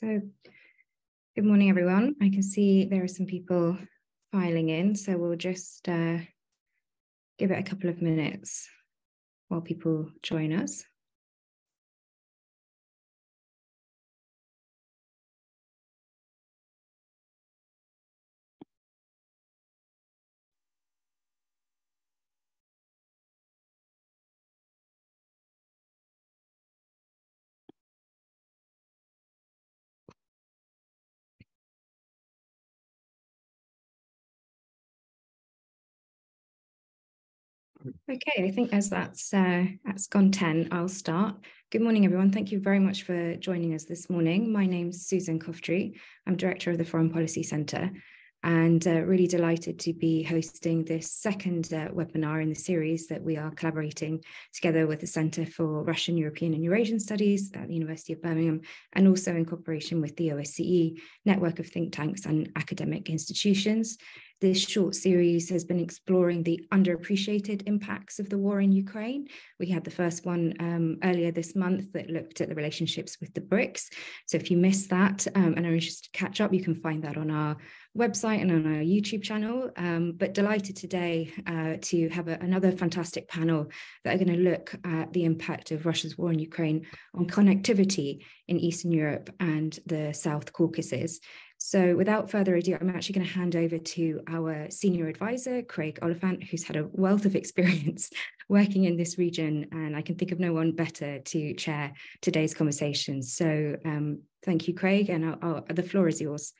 So, good morning, everyone. I can see there are some people filing in, so we'll just uh, give it a couple of minutes while people join us. Okay, I think as that's uh, that's gone 10, I'll start. Good morning, everyone. Thank you very much for joining us this morning. My name's Susan Coughtrie. I'm Director of the Foreign Policy Centre and uh, really delighted to be hosting this second uh, webinar in the series that we are collaborating together with the Centre for Russian, European and Eurasian Studies at the University of Birmingham and also in cooperation with the OSCE network of think tanks and academic institutions. This short series has been exploring the underappreciated impacts of the war in Ukraine. We had the first one um, earlier this month that looked at the relationships with the BRICS. So if you missed that um, and are interested to catch up, you can find that on our website and on our YouTube channel. Um, but delighted today uh, to have a, another fantastic panel that are going to look at the impact of Russia's war in Ukraine on connectivity in Eastern Europe and the South Caucasus. So without further ado, I'm actually going to hand over to our senior advisor, Craig Oliphant, who's had a wealth of experience working in this region. And I can think of no one better to chair today's conversation. So um, thank you, Craig, and I'll, I'll, the floor is yours.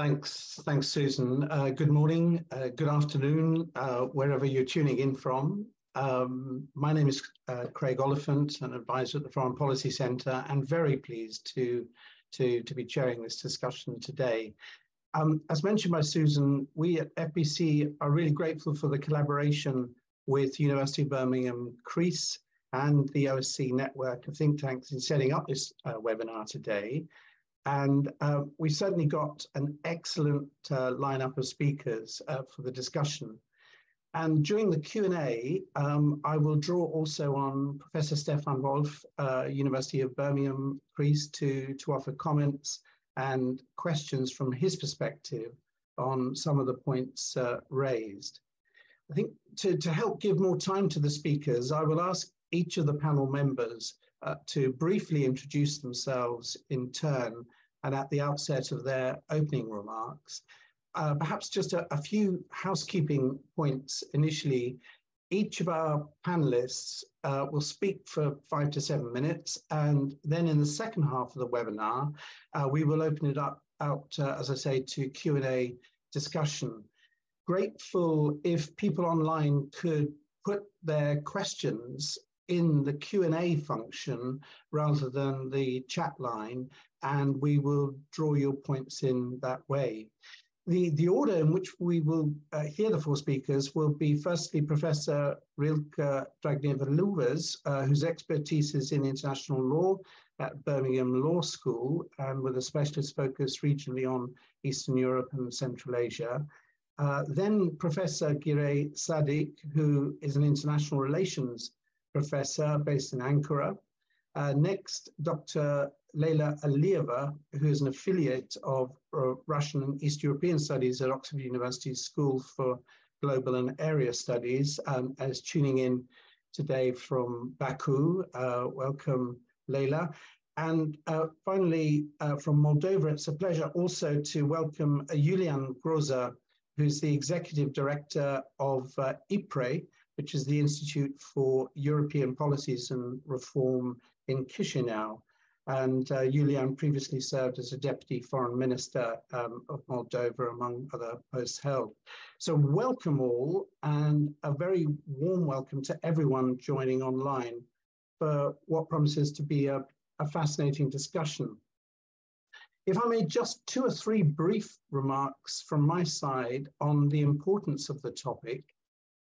Thanks, thanks, Susan. Uh, good morning, uh, good afternoon, uh, wherever you're tuning in from. Um, my name is uh, Craig Oliphant, an advisor at the Foreign Policy Centre, and very pleased to to, to be chairing this discussion today. Um, as mentioned by Susan, we at FPC are really grateful for the collaboration with University of Birmingham CREES and the OSC network of think tanks in setting up this uh, webinar today. And uh, we certainly got an excellent uh, lineup of speakers uh, for the discussion. And during the Q&A, um, I will draw also on Professor Stefan Wolff, uh, University of Birmingham, CREES, to, to offer comments and questions from his perspective on some of the points uh, raised. I think to, to help give more time to the speakers, I will ask each of the panel members uh, to briefly introduce themselves in turn and at the outset of their opening remarks. Uh, perhaps just a, a, few housekeeping points initially. Each of our panelists uh, will speak for five to seven minutes, and then in the second half of the webinar, uh, we will open it up out, uh, as I say, to Q&A discussion. Grateful if people online could put their questions in the Q&A function rather than the chat line, and we will draw your points in that way the, the order in which we will uh, hear the four speakers will be firstly Professor Rilka Dragneva uh, whose expertise is in international law at Birmingham Law School and with a specialist focus regionally on Eastern Europe and Central Asia. Uh, then Professor Giray Sadik, who is an international relations professor based in Ankara. Uh, next, Dr. Leila Alieva, who is an affiliate of uh, Russian and East European Studies at Oxford University School for Global and Area Studies, um, is tuning in today from Baku. Uh, welcome, Leila. And uh, finally, uh, from Moldova, it's a pleasure also to welcome Julian Groza, who's the Executive Director of uh, IPRE, which is the Institute for European Policies and Reform in Chisinau. And uh, Julian previously served as a deputy foreign minister um, of Moldova, among other posts held. So, welcome all, and a very warm welcome to everyone joining online for what promises to be a, a fascinating discussion. If I may, just two or three brief remarks from my side on the importance of the topic.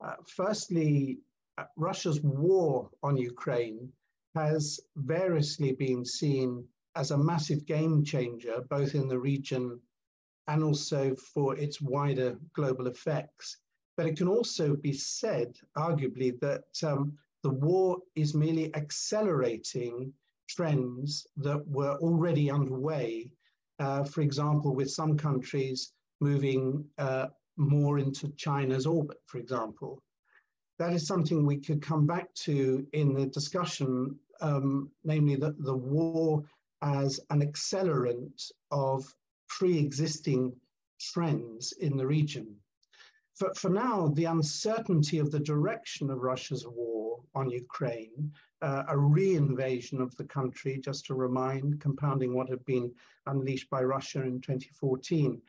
Uh, firstly, uh, Russia's war on Ukraine has variously been seen as a massive game changer, both in the region and also for its wider global effects. But it can also be said, arguably, that um, the war is merely accelerating trends that were already underway, uh, for example, with some countries moving uh, more into China's orbit, for example. That is something we could come back to in the discussion, um, namely that the war as an accelerant of pre-existing trends in the region. For, for now, the uncertainty of the direction of Russia's war on Ukraine, uh, a re-invasion of the country, just to remind, compounding what had been unleashed by Russia in 2014,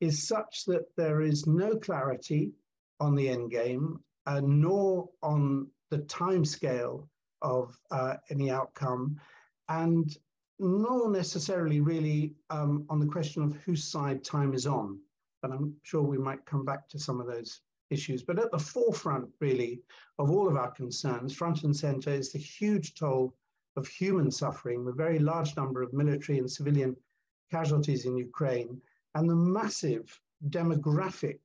is such that there is no clarity on the end game, uh, nor on the timescale of uh, any outcome, and nor necessarily really um, on the question of whose side time is on. But I'm sure we might come back to some of those issues. But at the forefront, really, of all of our concerns, front and center, is the huge toll of human suffering, the very large number of military and civilian casualties in Ukraine, and the massive demographic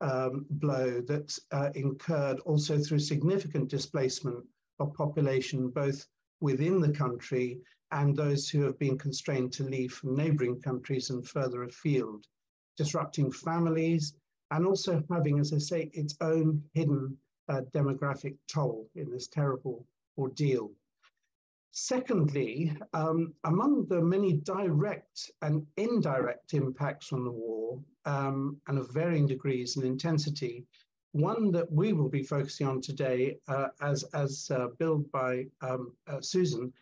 um, blow that's uh, incurred also through significant displacement of population, both within the country and those who have been constrained to leave from neighboring countries and further afield, disrupting families and also having, as I say, its own hidden uh, demographic toll in this terrible ordeal. Secondly, um, among the many direct and indirect impacts on the war, um, and of varying degrees and intensity, one that we will be focusing on today, uh, as, as uh, billed by um, uh, Susan,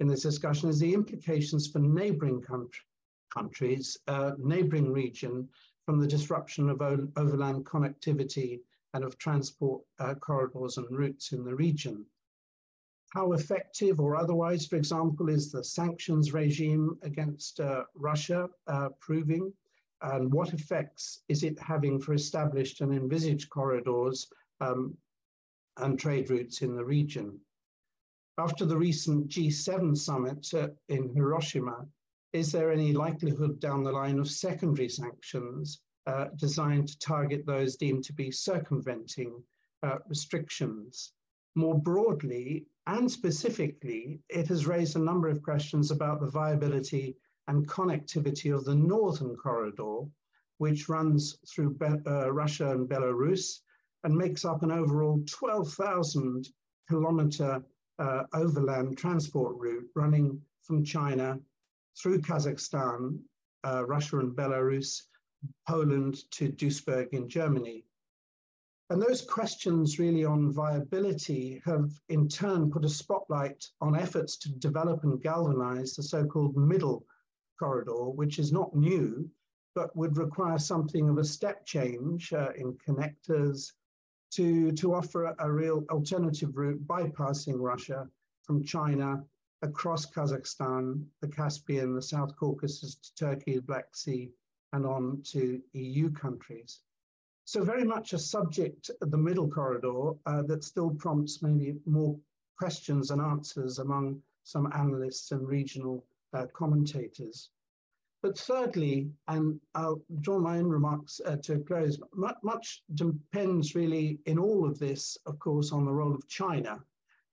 in this discussion is the implications for neighboring country, countries, uh, neighboring region from the disruption of overland connectivity and of transport uh, corridors and routes in the region. How effective or otherwise, for example, is the sanctions regime against uh, Russia uh, proving? And what effects is it having for established and envisaged corridors um, and trade routes in the region? After the recent G7 summit uh, in Hiroshima, is there any likelihood down the line of secondary sanctions uh, designed to target those deemed to be circumventing uh, restrictions? More broadly and specifically, it has raised a number of questions about the viability and connectivity of the northern corridor, which runs through Be uh, Russia and Belarus and makes up an overall 12,000 kilometer uh, overland transport route running from China through Kazakhstan, uh, Russia and Belarus, Poland to Duisburg in Germany. And those questions really on viability have in turn put a spotlight on efforts to develop and galvanize the so-called middle corridor, which is not new, but would require something of a step change uh, in connectors, to, to offer a, a real alternative route bypassing Russia from China across Kazakhstan, the Caspian, the South Caucasus to Turkey, the Black Sea, and on to EU countries. So very much a subject, at the middle corridor, uh, that still prompts maybe more questions and answers among some analysts and regional uh, commentators. But thirdly, and I'll draw my own remarks uh, to close, much depends really in all of this, of course, on the role of China,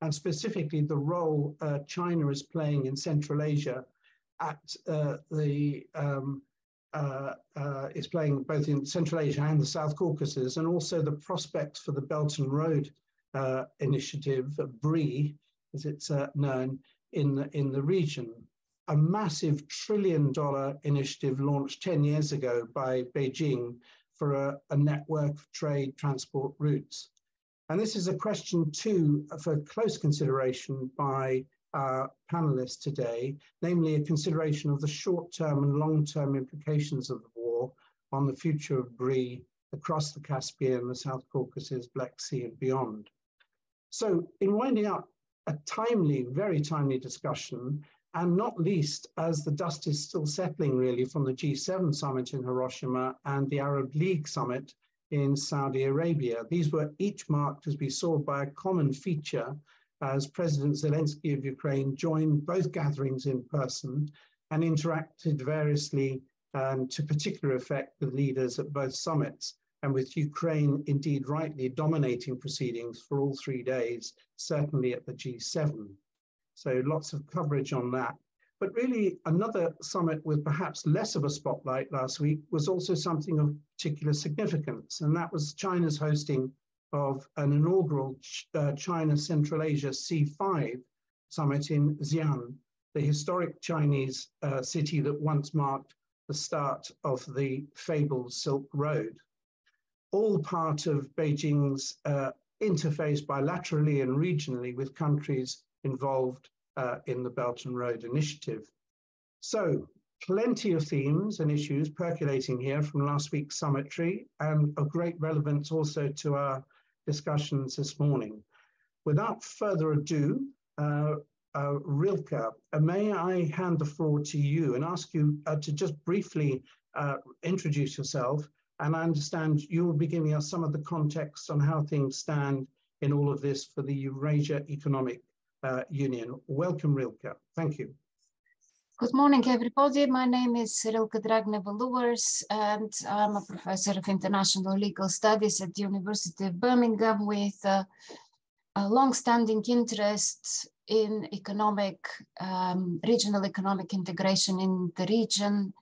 and specifically the role uh, China is playing in Central Asia at uh, the um, uh, uh, is playing both in Central Asia and the South Caucasus, and also the prospects for the Belt and Road uh, Initiative, BRI, as it's known, in the, in the region a massive trillion dollar initiative launched 10 years ago by Beijing for a, a, network of trade transport routes. And this is a question too for close consideration by our panelists today, namely a consideration of the short-term and long-term implications of the war on the future of BRI across the Caspian, the South Caucasus, Black Sea and beyond. So in winding up a timely, very timely discussion, and not least as the dust is still settling really from the G7 summit in Hiroshima and the Arab League summit in Saudi Arabia. These were each marked, as we saw, by a common feature as President Zelensky of Ukraine joined both gatherings in person and interacted variously um, to particular effect with leaders at both summits, and with Ukraine indeed rightly dominating proceedings for all three days, certainly at the G7. So lots of coverage on that. But really, another summit with perhaps less of a spotlight last week was also something of particular significance, and that was China's hosting of an inaugural uh, China Central Asia C5 summit in Xi'an, the historic Chinese uh, city that once marked the start of the fabled Silk Road. All part of Beijing's uh, interface bilaterally and regionally with countries involved uh, in the Belt and Road Initiative. So plenty of themes and issues percolating here from last week's summitry and of great relevance also to our discussions this morning. Without further ado, uh, uh, Rilka, uh, may I hand the floor to you and ask you uh, to just briefly uh, introduce yourself. And I understand you will be giving us some of the context on how things stand in all of this for the Eurasia Economic Union. Welcome, Rilka. Thank you. Good morning, everybody. My name is Rilka Dragneva-Lewers, and I'm a professor of international legal studies at the University of Birmingham with uh, a long-standing interest in economic, um, regional economic integration in the region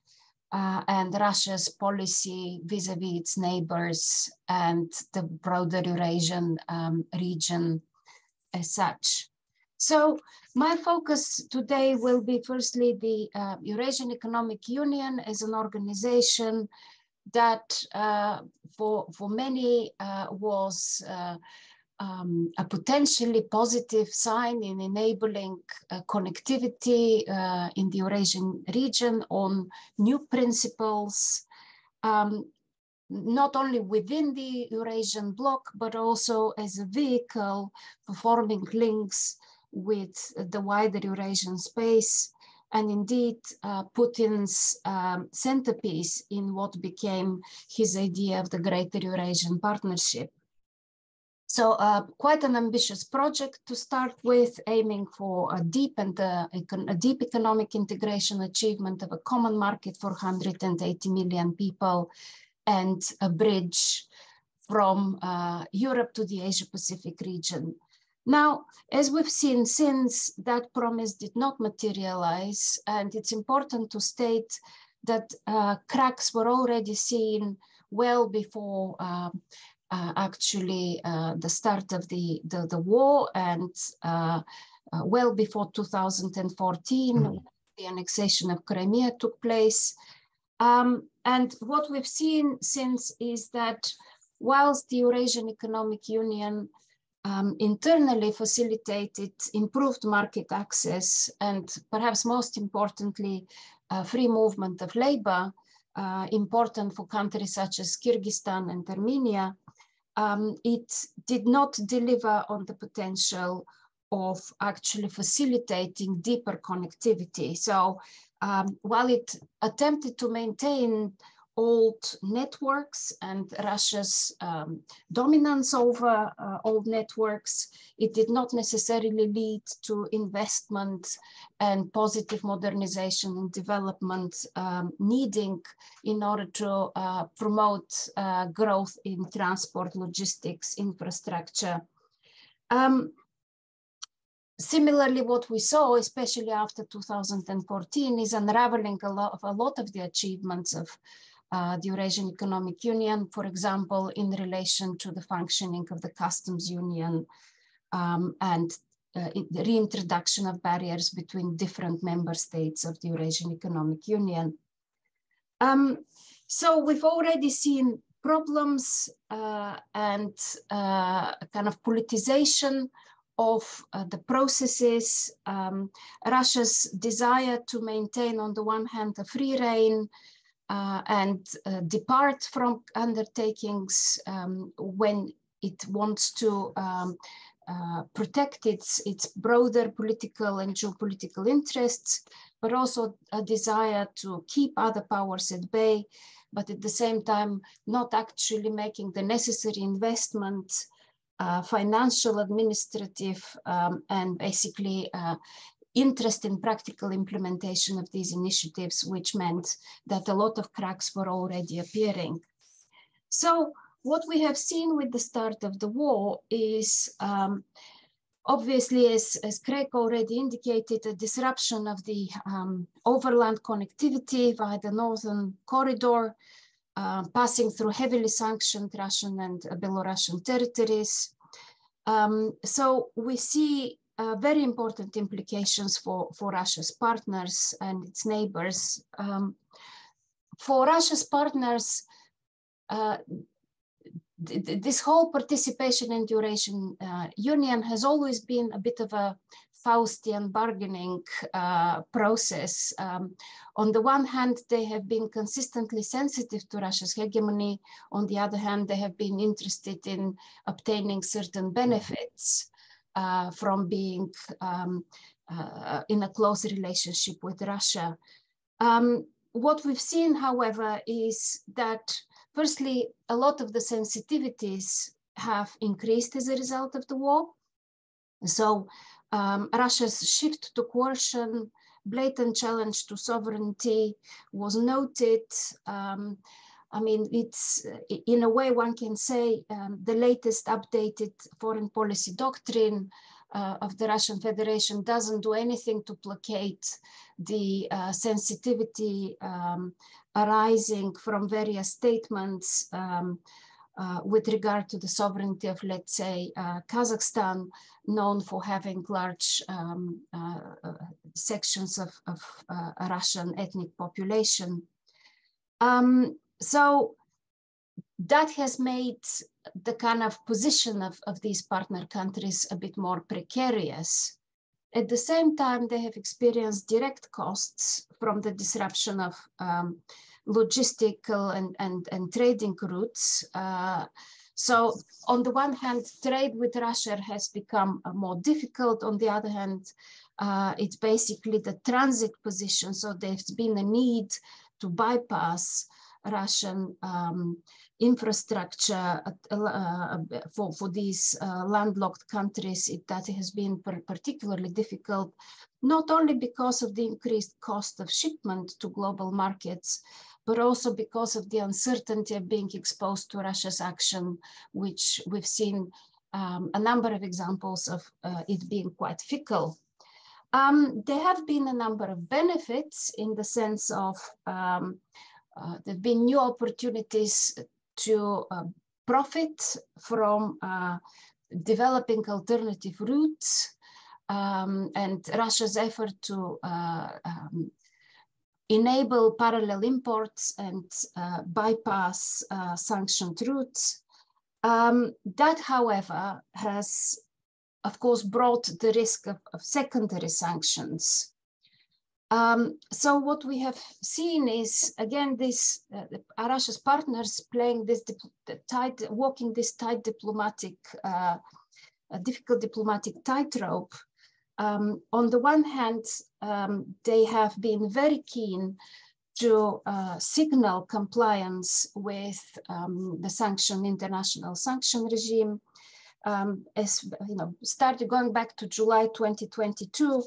uh, and Russia's policy vis-a-vis -vis its neighbors and the broader Eurasian um, region as such. So my focus today will be firstly the uh, Eurasian Economic Union as an organization that uh, for, for many uh, was uh, um, a potentially positive sign in enabling uh, connectivity uh, in the Eurasian region on new principles, um, not only within the Eurasian bloc, but also as a vehicle for forming links with the wider Eurasian space and indeed uh, Putin's um, centerpiece in what became his idea of the Greater Eurasian Partnership. So uh, quite an ambitious project to start with, aiming for a deep and uh, a deep economic integration achievement of a common market for 180 million people and a bridge from uh, Europe to the Asia Pacific region. Now, as we've seen since that promise did not materialize, and it's important to state that uh, cracks were already seen well before uh, uh, actually uh, the start of the, the, the war and uh, uh, well before 2014, mm. the annexation of Crimea took place. Um, and what we've seen since is that whilst the Eurasian Economic Union um, internally facilitated improved market access and perhaps most importantly, uh, free movement of labor, uh, important for countries such as Kyrgyzstan and Armenia, um, it did not deliver on the potential of actually facilitating deeper connectivity. So um, while it attempted to maintain old networks and Russia's um, dominance over uh, old networks, it did not necessarily lead to investment and positive modernization and development um, needing in order to uh, promote uh, growth in transport, logistics, infrastructure. Um, similarly, what we saw, especially after 2014, is unraveling a lot of, a lot of the achievements of uh, the Eurasian Economic Union, for example, in relation to the functioning of the customs union um, and uh, the reintroduction of barriers between different member states of the Eurasian Economic Union. Um, so we've already seen problems uh, and uh, kind of politicization of uh, the processes, um, Russia's desire to maintain on the one hand a free reign uh, and uh, depart from undertakings um, when it wants to um, uh, protect its, its broader political and geopolitical interests, but also a desire to keep other powers at bay, but at the same time, not actually making the necessary investment uh, financial, administrative, um, and basically uh, interest in practical implementation of these initiatives, which meant that a lot of cracks were already appearing. So what we have seen with the start of the war is um, Obviously, as, as Craig already indicated, a disruption of the um, overland connectivity via the northern corridor, uh, passing through heavily sanctioned Russian and Belarusian territories. Um, so we see uh, very important implications for, for Russia's partners and its neighbors. Um, for Russia's partners, uh, this whole participation and duration uh, union has always been a bit of a Faustian bargaining uh, process. Um, on the one hand, they have been consistently sensitive to Russia's hegemony. On the other hand, they have been interested in obtaining certain benefits uh, from being um, uh, in a close relationship with Russia. Um, what we've seen, however, is that Firstly, a lot of the sensitivities have increased as a result of the war. So um, Russia's shift to coercion, blatant challenge to sovereignty was noted. Um, I mean, it's in a way one can say um, the latest updated foreign policy doctrine uh, of the Russian Federation doesn't do anything to placate the uh, sensitivity um, arising from various statements um, uh, with regard to the sovereignty of, let's say, uh, Kazakhstan, known for having large um, uh, uh sections of, of Russian ethnic population. Um, so that has made the kind of position of, of these partner countries a bit more precarious. At the same time, they have experienced direct costs from the disruption of um, logistical and, and, and trading routes. Uh, so on the one hand, trade with Russia has become uh, more difficult. On the other hand, uh, it's basically the transit position. So there's been a need to bypass Russian um, infrastructure uh, uh, for, for these uh, landlocked countries, it, that has been particularly difficult, not only because of the increased cost of shipment to global markets, but also because of the uncertainty of being exposed to Russia's action, which we've seen um, a number of examples of uh, it being quite fickle. Um, there have been a number of benefits in the sense of um, uh, there have been new opportunities to uh, profit from uh, developing alternative routes um, and Russia's effort to uh, um, enable parallel imports and uh, bypass uh, sanctioned routes. Um, that, however, has, of course, brought the risk of, of secondary sanctions um, so what we have seen is again this uh, Russia's partners playing this tight, walking this tight diplomatic, uh, difficult diplomatic tightrope. Um, on the one hand, um, they have been very keen to uh, signal compliance with um, the sanction, international sanction regime. Um, as you know, started going back to July 2022,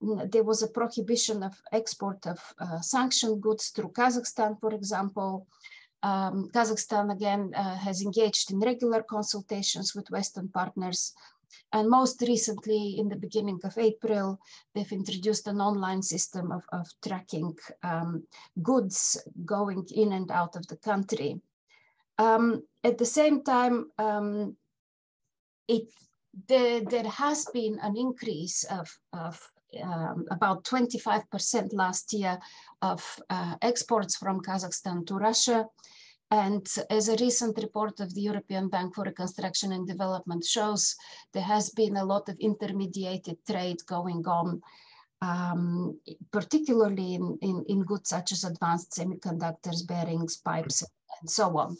there was a prohibition of export of uh, sanctioned goods through Kazakhstan, for example. Um, Kazakhstan, again, uh, has engaged in regular consultations with Western partners. And most recently, in the beginning of April, they've introduced an online system of, of tracking um, goods going in and out of the country. Um, at the same time, um, it, there, there has been an increase of, of um, about 25% last year of uh, exports from Kazakhstan to Russia. And as a recent report of the European Bank for Reconstruction and Development shows, there has been a lot of intermediated trade going on, um, particularly in, in, in, goods such as advanced semiconductors, bearings, pipes, and so on.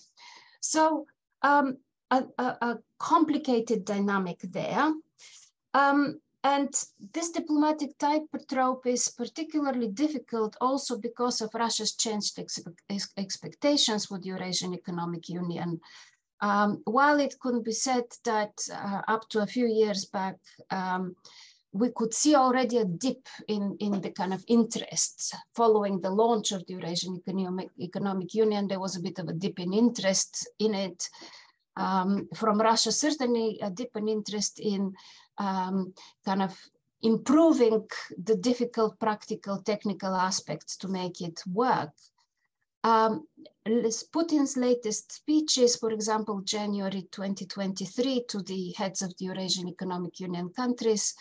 So um, a, a, a, complicated dynamic there. Um, and this diplomatic tightrope is particularly difficult also because of Russia's changed ex expectations with Eurasian Economic Union. Um, while it could be said that uh, up to a few years back, um, we could see already a dip in, in the kind of interests following the launch of the Eurasian Economic, Economic Union. There was a bit of a dip in interest in it. Um, from Russia, certainly a dip in interest in um, kind of improving the difficult practical technical aspects to make it work. Um, Putin's latest speeches, for example, January 2023 to the heads of the Eurasian Economic Union countries,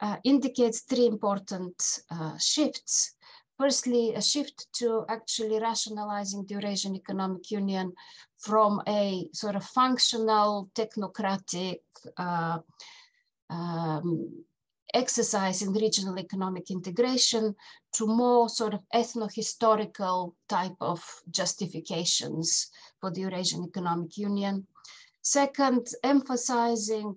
uh, indicates three important uh, shifts. Firstly, a shift to actually rationalizing the Eurasian Economic Union from a sort of functional, technocratic, uh, um, exercise in regional economic integration to more sort of ethno-historical type of justifications for the Eurasian Economic Union. Second, emphasizing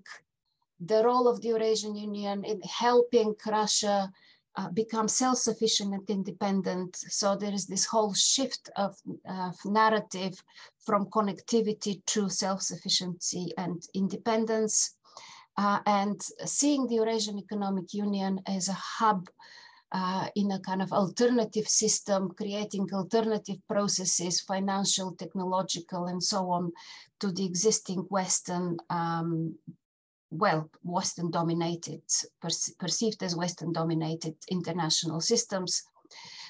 the role of the Eurasian Union in helping Russia uh, become self-sufficient and independent. So there is this whole shift of, of narrative from connectivity to self-sufficiency and independence uh, and seeing the Eurasian Economic Union as a hub uh, in a kind of alternative system, creating alternative processes, financial, technological, and so on, to the existing Western, um, well, Western dominated, perceived as Western dominated international systems.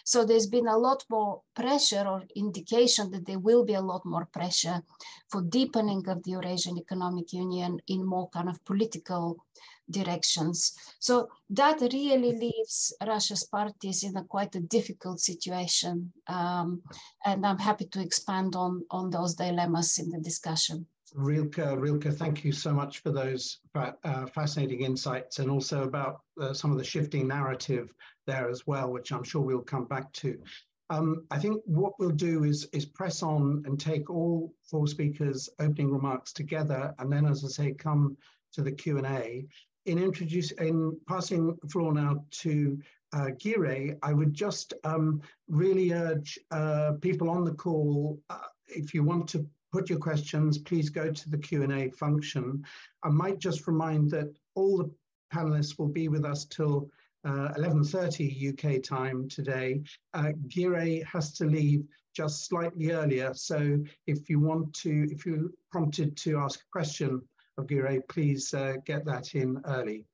So there's been a lot more pressure or indication that there will be a lot more pressure for deepening of the Eurasian Economic Union in more kind of political directions. So that really leaves Russia's parties in a quite a difficult situation. Um, and I'm happy to expand on, on those dilemmas in the discussion. Rilka, Rilka, thank you so much for those uh, fascinating insights and also about uh, some of the shifting narrative there as well, which I'm sure we'll come back to. Um, I think what we'll do is, is press on and take all four speakers' opening remarks together, and then, as I say, come to the Q&A. In introduce, in passing the floor now to uh, Giray, I would just um, really urge uh, people on the call, uh, if you want to put your questions, please go to the Q&A function. I might just remind that all the panelists will be with us till 11.30 uh, UK time today. Uh, Giray has to leave just slightly earlier. So if you want to, if you're prompted to ask a question of Giray, please uh, get that in early.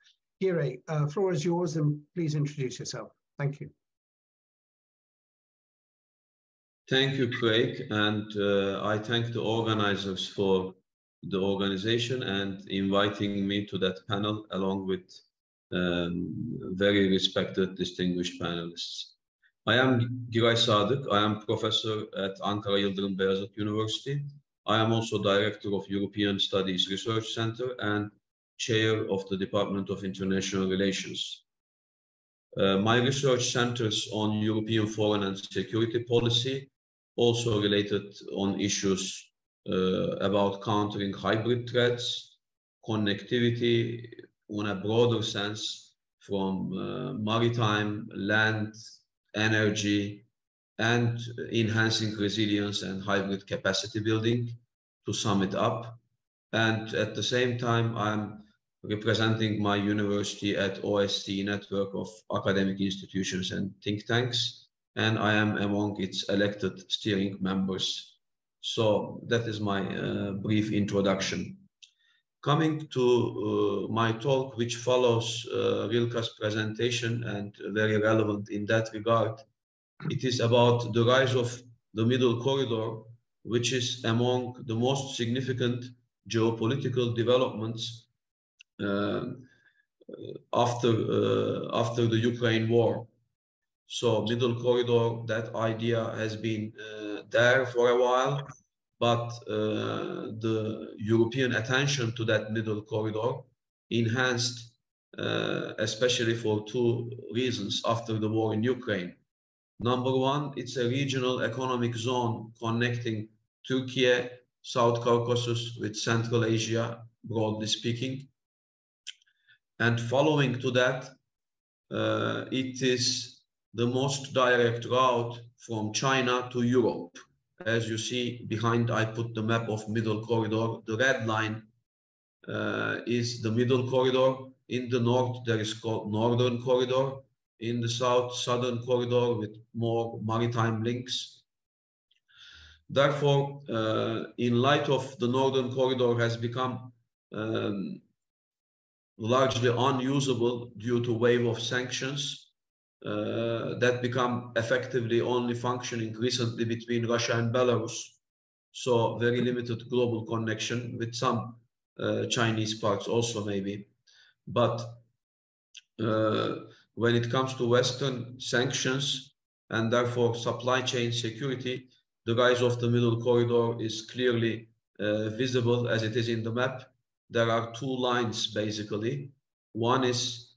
Giray, uh, floor is yours and please introduce yourself. Thank you. Thank you, Craig, and uh, I thank the organizers for the organization and inviting me to that panel along with um, very respected, distinguished panelists. I am Giray Sadık. I am professor at Ankara Yıldırım Beyazıt University. I am also director of European Studies Research Center and chair of the Department of International Relations. Uh, my research centers on European foreign and security policy also related on issues uh, about countering hybrid threats, connectivity on a broader sense from uh, maritime, land, energy, and enhancing resilience and hybrid capacity building to sum it up. And at the same time, I'm representing my university at OSCE network of academic institutions and think tanks and I am among its elected steering members. So that is my uh, brief introduction. Coming to uh, my talk, which follows uh, Rilka's presentation and very relevant in that regard, it is about the rise of the middle corridor, which is among the most significant geopolitical developments uh, after, uh, after the Ukraine war. So middle corridor, that idea has been uh, there for a while, but uh, the European attention to that middle corridor enhanced, uh, especially for two reasons after the war in Ukraine. Number one, it's a regional economic zone connecting Turkey, South Caucasus with Central Asia, broadly speaking. And following to that, uh, it is the most direct route from China to Europe. As you see behind, I put the map of middle corridor. The red line uh, is the middle corridor. In the north, there is called northern corridor. In the south, southern corridor with more maritime links. Therefore, uh, in light of the northern corridor has become um, largely unusable due to wave of sanctions uh, that become effectively only functioning recently between Russia and Belarus. So very limited global connection with some uh, Chinese parts also maybe. But uh, when it comes to Western sanctions and therefore supply chain security, the rise of the middle corridor is clearly uh, visible as it is in the map. There are two lines basically. One is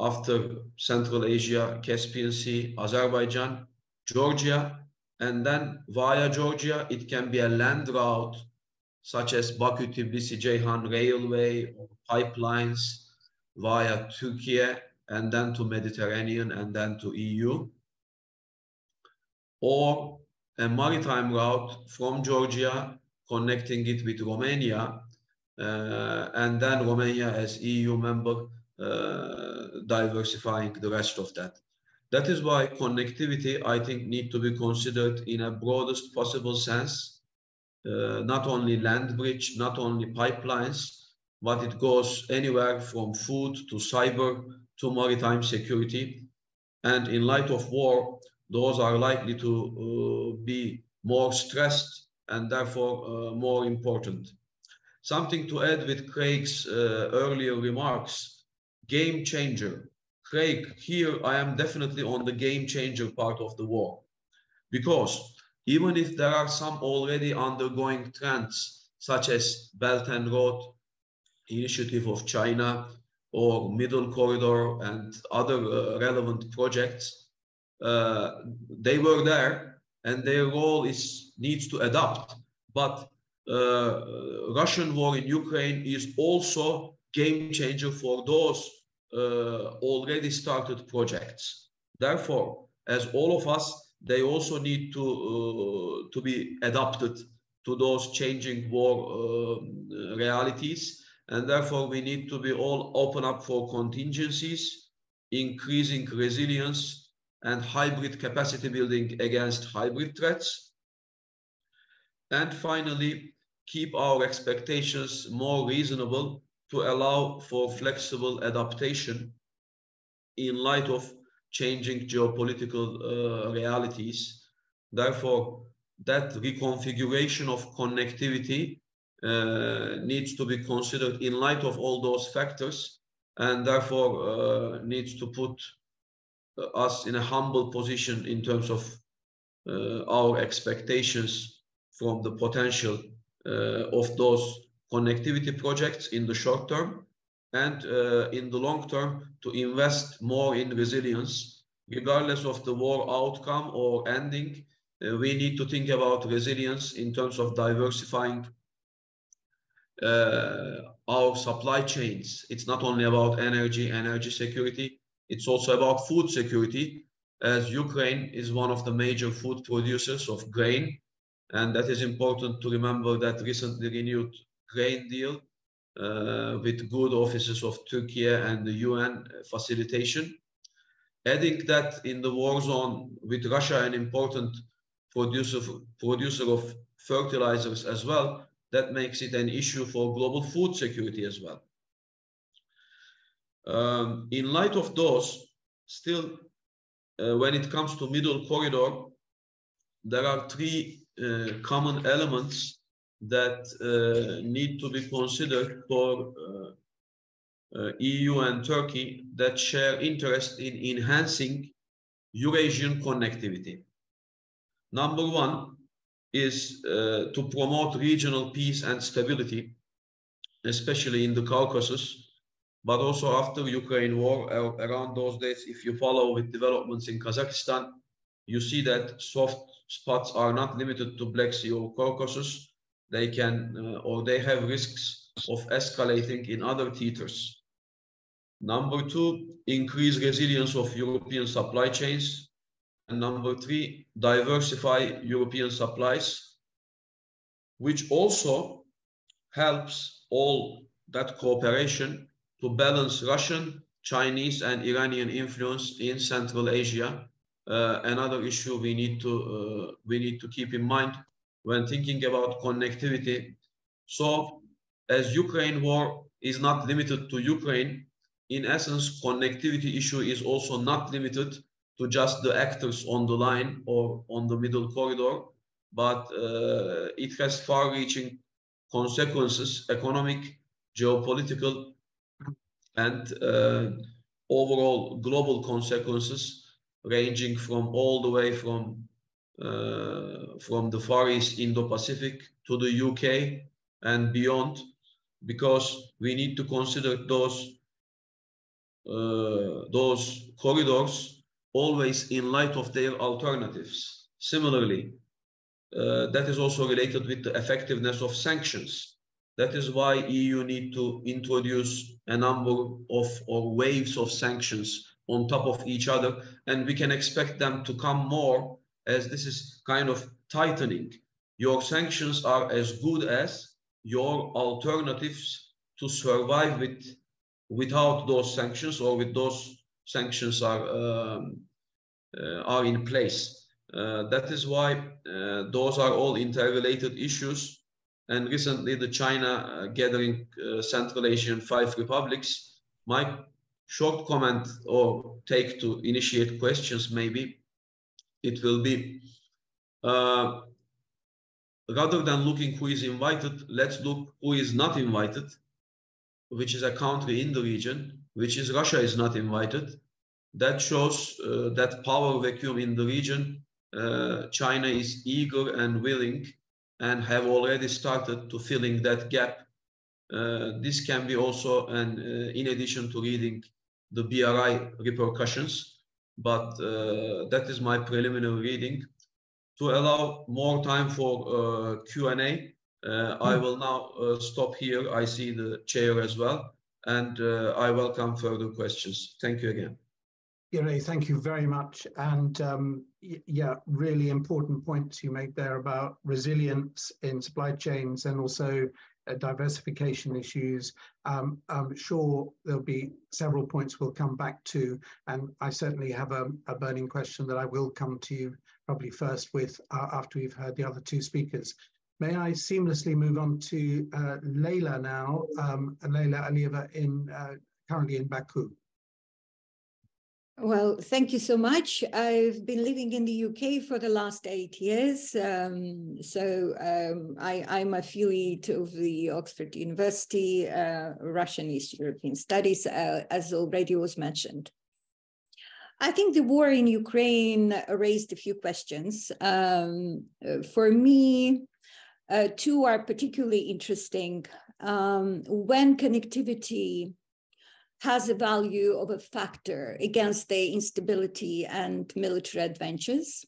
after Central Asia, Caspian Sea, Azerbaijan, Georgia, and then via Georgia, it can be a land route such as Baku-Tbilisi-Ceyhan railway or pipelines via Turkey and then to Mediterranean and then to EU. Or a maritime route from Georgia connecting it with Romania uh, and then Romania as EU member uh, diversifying the rest of that. That is why connectivity, I think, need to be considered in a broadest possible sense. Uh, not only land bridge, not only pipelines, but it goes anywhere from food to cyber to maritime security. And in light of war, those are likely to uh, be more stressed and therefore uh, more important. Something to add with Craig's uh, earlier remarks game changer. Craig, here I am definitely on the game changer part of the war. Because even if there are some already undergoing trends, such as Belt and Road initiative of China or Middle Corridor and other uh, relevant projects, uh, they were there and their role is needs to adapt. But uh, Russian war in Ukraine is also game changer for those uh, already started projects. Therefore, as all of us, they also need to, uh, to be adapted to those changing war uh, realities. And therefore, we need to be all open up for contingencies, increasing resilience and hybrid capacity building against hybrid threats. And finally, keep our expectations more reasonable to allow for flexible adaptation in light of changing geopolitical uh, realities. Therefore, that reconfiguration of connectivity uh, needs to be considered in light of all those factors and therefore uh, needs to put uh, us in a humble position in terms of uh, our expectations from the potential uh, of those connectivity projects in the short term and uh, in the long term to invest more in resilience. Regardless of the war outcome or ending uh, we need to think about resilience in terms of diversifying uh, our supply chains. It's not only about energy energy security it's also about food security as ukraine is one of the major food producers of grain. And that is important to remember that recently renewed grain deal uh, with good offices of Turkey and the UN facilitation. Adding that in the war zone with Russia, an important producer, producer of fertilizers as well, that makes it an issue for global food security as well. Um, in light of those, still, uh, when it comes to middle corridor, there are three uh, common elements that uh, need to be considered for uh, uh, EU and Turkey that share interest in enhancing Eurasian connectivity. Number one is to promote regional peace and stability, especially in the Caucasus, but also after Ukraine war around those days, if you follow with developments in Kazakhstan, you see that soft spots are not limited to Black Sea or Caucasus, they can uh, or they have risks of escalating in other theaters. Number two, increase resilience of European supply chains. And number three, diversify European supplies, which also helps all that cooperation to balance Russian, Chinese, and Iranian influence in Central Asia. Uh, another issue we need to uh, we need to keep in mind when thinking about connectivity. So as Ukraine war is not limited to Ukraine. In essence, connectivity issue is also not limited to just the actors on the line or on the middle corridor, but uh, it has far-reaching consequences, economic, geopolitical, and uh, overall global consequences, ranging from all the way from uh, from the Far East Indo-Pacific to the UK and beyond, because we need to consider those uh, those corridors always in light of their alternatives. Similarly, uh, that is also related with the effectiveness of sanctions. That is why EU need to introduce a number of or waves of sanctions on top of each other, and we can expect them to come more as this is kind of tightening. Your sanctions are as good as your alternatives to survive with without those sanctions or with those sanctions are um, uh, are in place. Uh, that is why uh, those are all interrelated issues. And recently, the China uh, gathering uh, Central Asian five republics. My short comment or take to initiate questions maybe it will be uh, rather than looking who is invited, let's look who is not invited, which is a country in the region, which is Russia is not invited. That shows uh, that power vacuum in the region. Uh, China is eager and willing and have already started to filling that gap. Uh, this can be also, and uh, in addition to reading the BRI repercussions, but uh, that is my preliminary reading. To allow more time for uh, Q&A, uh, I hmm. will now stop here. I see the chair as well, and I welcome further questions. Thank you again. Ire, thank you very much. And um, yeah, really important points you make there about resilience in supply chains and also uh, diversification issues. Um, I'm sure there'll be several points we'll come back to, and I certainly have a, a burning question that I will come to you probably first with uh, after we've heard the other two speakers. May I seamlessly move on to uh, Leila now, um, Leila Alieva in uh, currently in Baku. Well, thank you so much. I've been living in the UK for the last eight years. Um, so um, I, am a affiliate of the Oxford University, uh, Russian East European Studies, uh, as already was mentioned. I think the war in Ukraine raised a few questions. Um, for me, uh, two are particularly interesting. Um, when connectivity has a value of a factor against the instability and military adventures.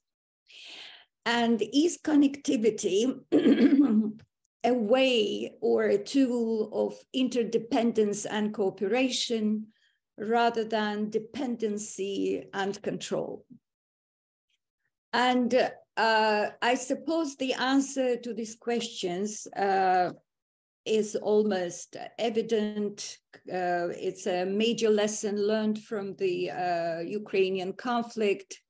And is connectivity a way or a tool of interdependence and cooperation rather than dependency and control? And uh, I suppose the answer to these questions uh, is almost evident. Uh, it's a major lesson learned from the uh, Ukrainian conflict.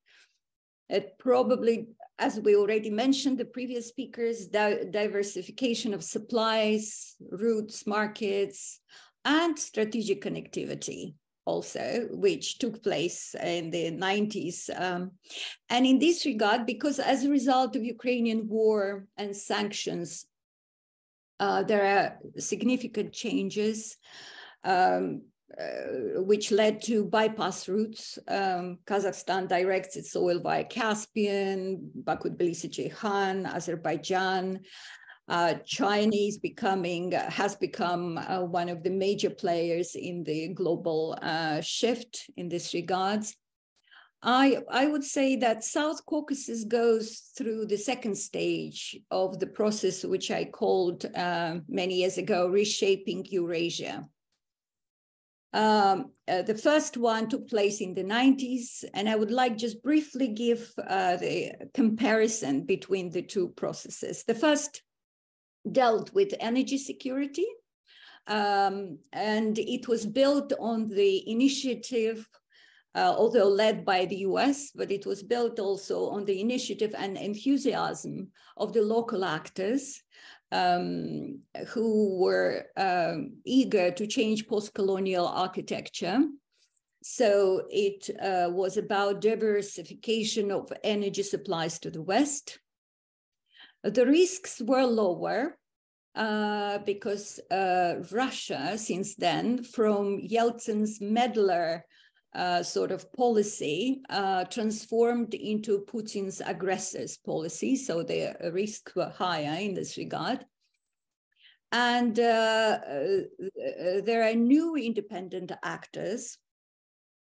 It probably, as we already mentioned, the previous speakers, di diversification of supplies, routes, markets, and strategic connectivity also, which took place in the 90s. Um, and in this regard, because as a result of Ukrainian war and sanctions, uh, there are significant changes um, uh, which led to bypass routes. Um, Kazakhstan directs its oil via Caspian, Baku Tbilisi Ceyhan, Azerbaijan. Uh, Chinese becoming has become uh, one of the major players in the global uh, shift in this regards. I, I would say that South Caucasus goes through the second stage of the process, which I called uh, many years ago reshaping Eurasia. Um, uh, the first one took place in the 90s, and I would like just briefly give uh, the comparison between the two processes. The first dealt with energy security, um, and it was built on the initiative uh, although led by the US, but it was built also on the initiative and enthusiasm of the local actors um, who were um, eager to change post-colonial architecture. So it uh, was about diversification of energy supplies to the West. The risks were lower uh, because uh, Russia, since then, from Yeltsin's meddler uh, sort of policy, uh, transformed into Putin's aggressors policy. So the risks were higher in this regard. And uh, uh, there are new independent actors.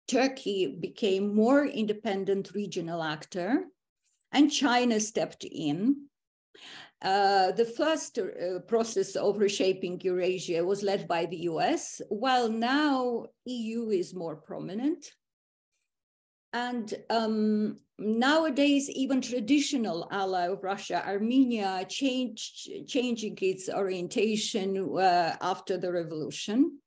Turkey became more independent regional actor, and China stepped in. Uh, the first uh, process of reshaping Eurasia was led by the US, while now EU is more prominent. And um, nowadays, even traditional ally of Russia, Armenia, changed, changing its orientation uh, after the revolution.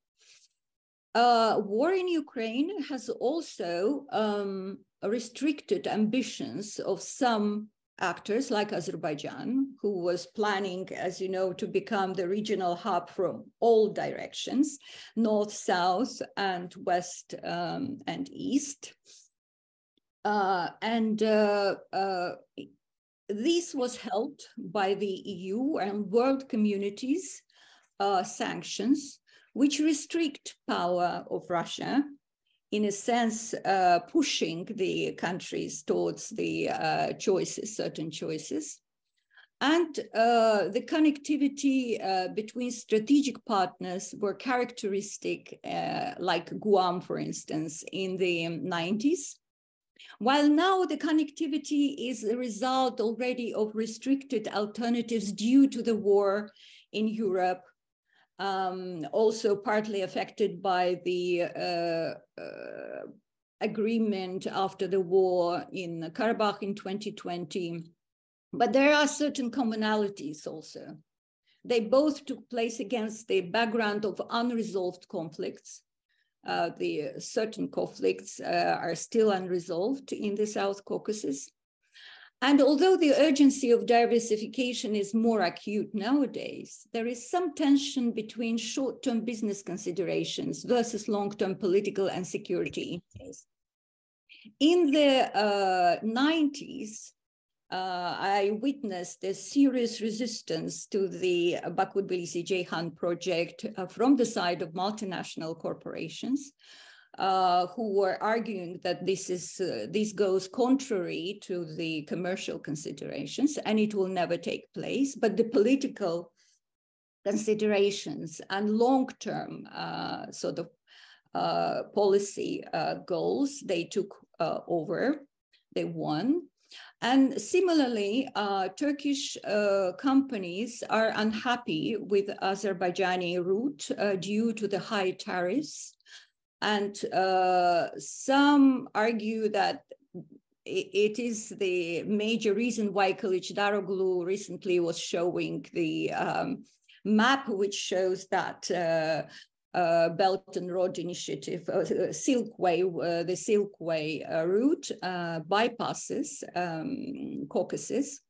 Uh, war in Ukraine has also um, restricted ambitions of some actors like Azerbaijan, who was planning, as you know, to become the regional hub from all directions, north, south, and west um, and east. Uh, and uh, uh, this was helped by the EU and world communities uh, sanctions, which restrict power of Russia in a sense, uh, pushing the countries towards the uh, choices, certain choices. And uh, the connectivity uh, between strategic partners were characteristic, uh, like GUAM, for instance, in the 90s. While now the connectivity is a result already of restricted alternatives due to the war in Europe um, also partly affected by the uh, uh, agreement after the war in Karabakh in 2020. But there are certain commonalities also. They both took place against the background of unresolved conflicts. Uh, the certain conflicts uh, are still unresolved in the South Caucasus. And although the urgency of diversification is more acute nowadays, there is some tension between short term business considerations versus long term political and security interests. In the uh, 90s, uh, I witnessed a serious resistance to the Baku Tbilisi Ceyhan project uh, from the side of multinational corporations uh, who were arguing that this is uh, this goes contrary to the commercial considerations and it will never take place. But the political considerations and long-term uh, sort of uh, policy uh, goals they took over, they won. And similarly, Turkish companies are unhappy with Azerbaijani route due to the high tariffs and uh, some argue that it is the major reason why Kılıçdaroğlu recently was showing the um, map, which shows that uh, uh, Belt and Road Initiative, uh, Silkway, uh, the Silkway uh, route uh, bypasses um, Caucasus.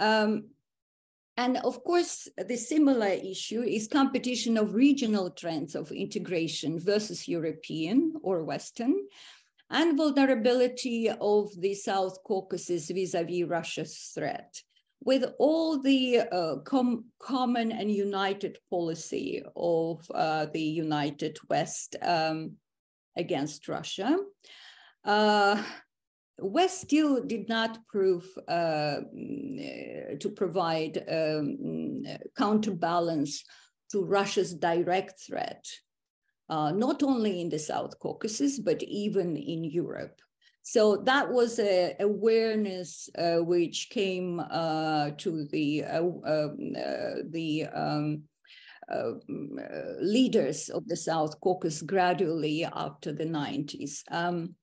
Um, and of course, the similar issue is competition of regional trends of integration versus European or Western, and vulnerability of the South Caucasus vis-a-vis Russia's threat. With all the uh, com common and united policy of uh, the United West um, against Russia, uh, West still did not prove uh, mm, to provide um, counterbalance to Russia's direct threat, uh, not only in the South Caucasus, but even in Europe. So that was a awareness uh, which came uh, to the uh, uh, the um, uh, leaders of the South Caucasus gradually after the 90s. Um,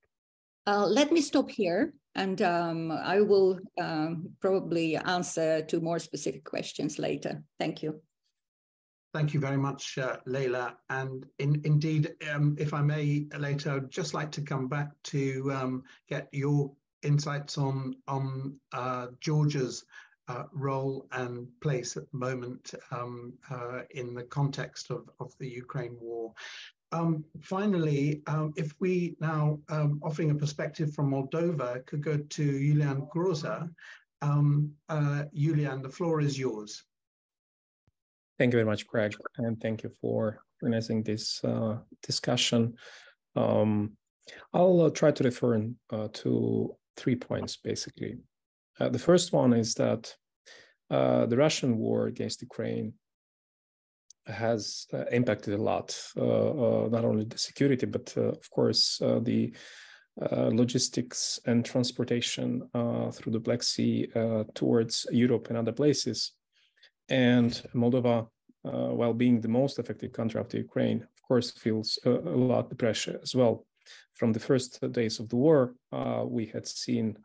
uh, let me stop here and um, I will um, probably answer to more specific questions later. Thank you. Thank you very much, uh, Leila. And in, indeed, um, if I may later, I'd just like to come back to um, get your insights on, on uh, Georgia's uh, role and place at the moment um, uh, in the context of, of the Ukraine war. Um, finally, um, if we now, um, offering a perspective from Moldova, could go to Julian Groza. Um, uh, Julian, the floor is yours. Thank you very much, Craig, and thank you for organizing this uh, discussion. Um, I'll uh, try to refer uh, to three points, basically. Uh, the first one is that uh, the Russian war against Ukraine has uh, impacted a lot, uh, not only the security, but of course the logistics and transportation through the Black Sea towards Europe and other places. And Moldova, while being the most affected country after Ukraine, of course, feels a, a lot the pressure as well from the first days of the war, uh, we had seen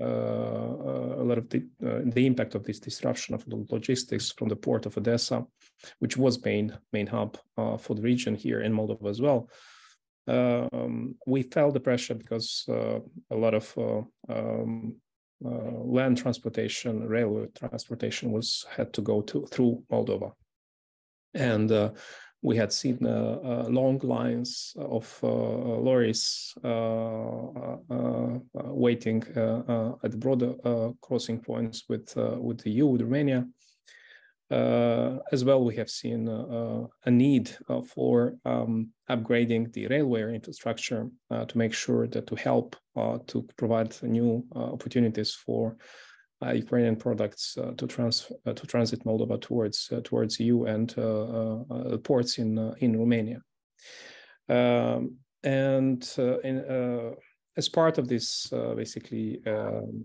uh, uh, a lot of the, the impact of this disruption of the logistics from the port of Odessa, which was main main hub for the region here in Moldova as well. Um, we felt the pressure because a lot of um, uh, land transportation, railway transportation was had to go to through Moldova, and uh, we had seen uh, uh, long lines of uh, lorries waiting at the border crossing points with with the EU, with Romania. Uh, as well, we have seen uh, a need uh, for um, upgrading the railway infrastructure to make sure that to help to provide new opportunities for uh, Ukrainian products uh, to trans uh, to transit Moldova towards towards EU and ports in in Romania. Um, and in, as part of this basically um,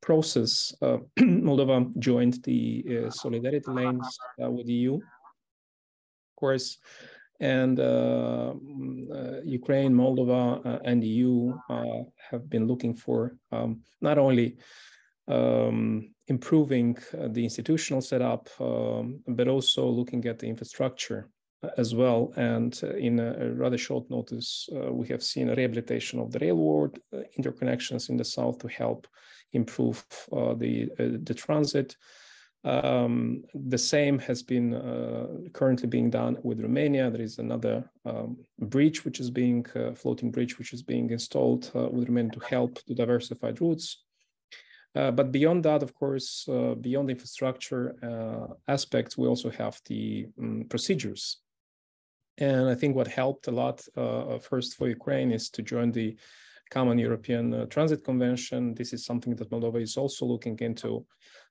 process, Moldova joined the solidarity lanes with the EU. Of course, and uh, uh, Ukraine, Moldova, uh, and the EU have been looking for um, not only um, improving uh, the institutional setup, um, but also looking at the infrastructure uh, as well. And uh, in a, rather short notice, uh, we have seen a rehabilitation of the railroad uh, interconnections in the south to help improve uh, the the transit. Um, the same has been currently being done with Romania. There is another um, bridge which is being floating bridge which is being installed with Romania to help the diversified routes uh, but beyond that, of course, uh, beyond the infrastructure uh, aspects, we also have the um, procedures. And I think what helped a lot uh, first for Ukraine is to join the Common European uh, Transit Convention. This is something that Moldova is also looking into.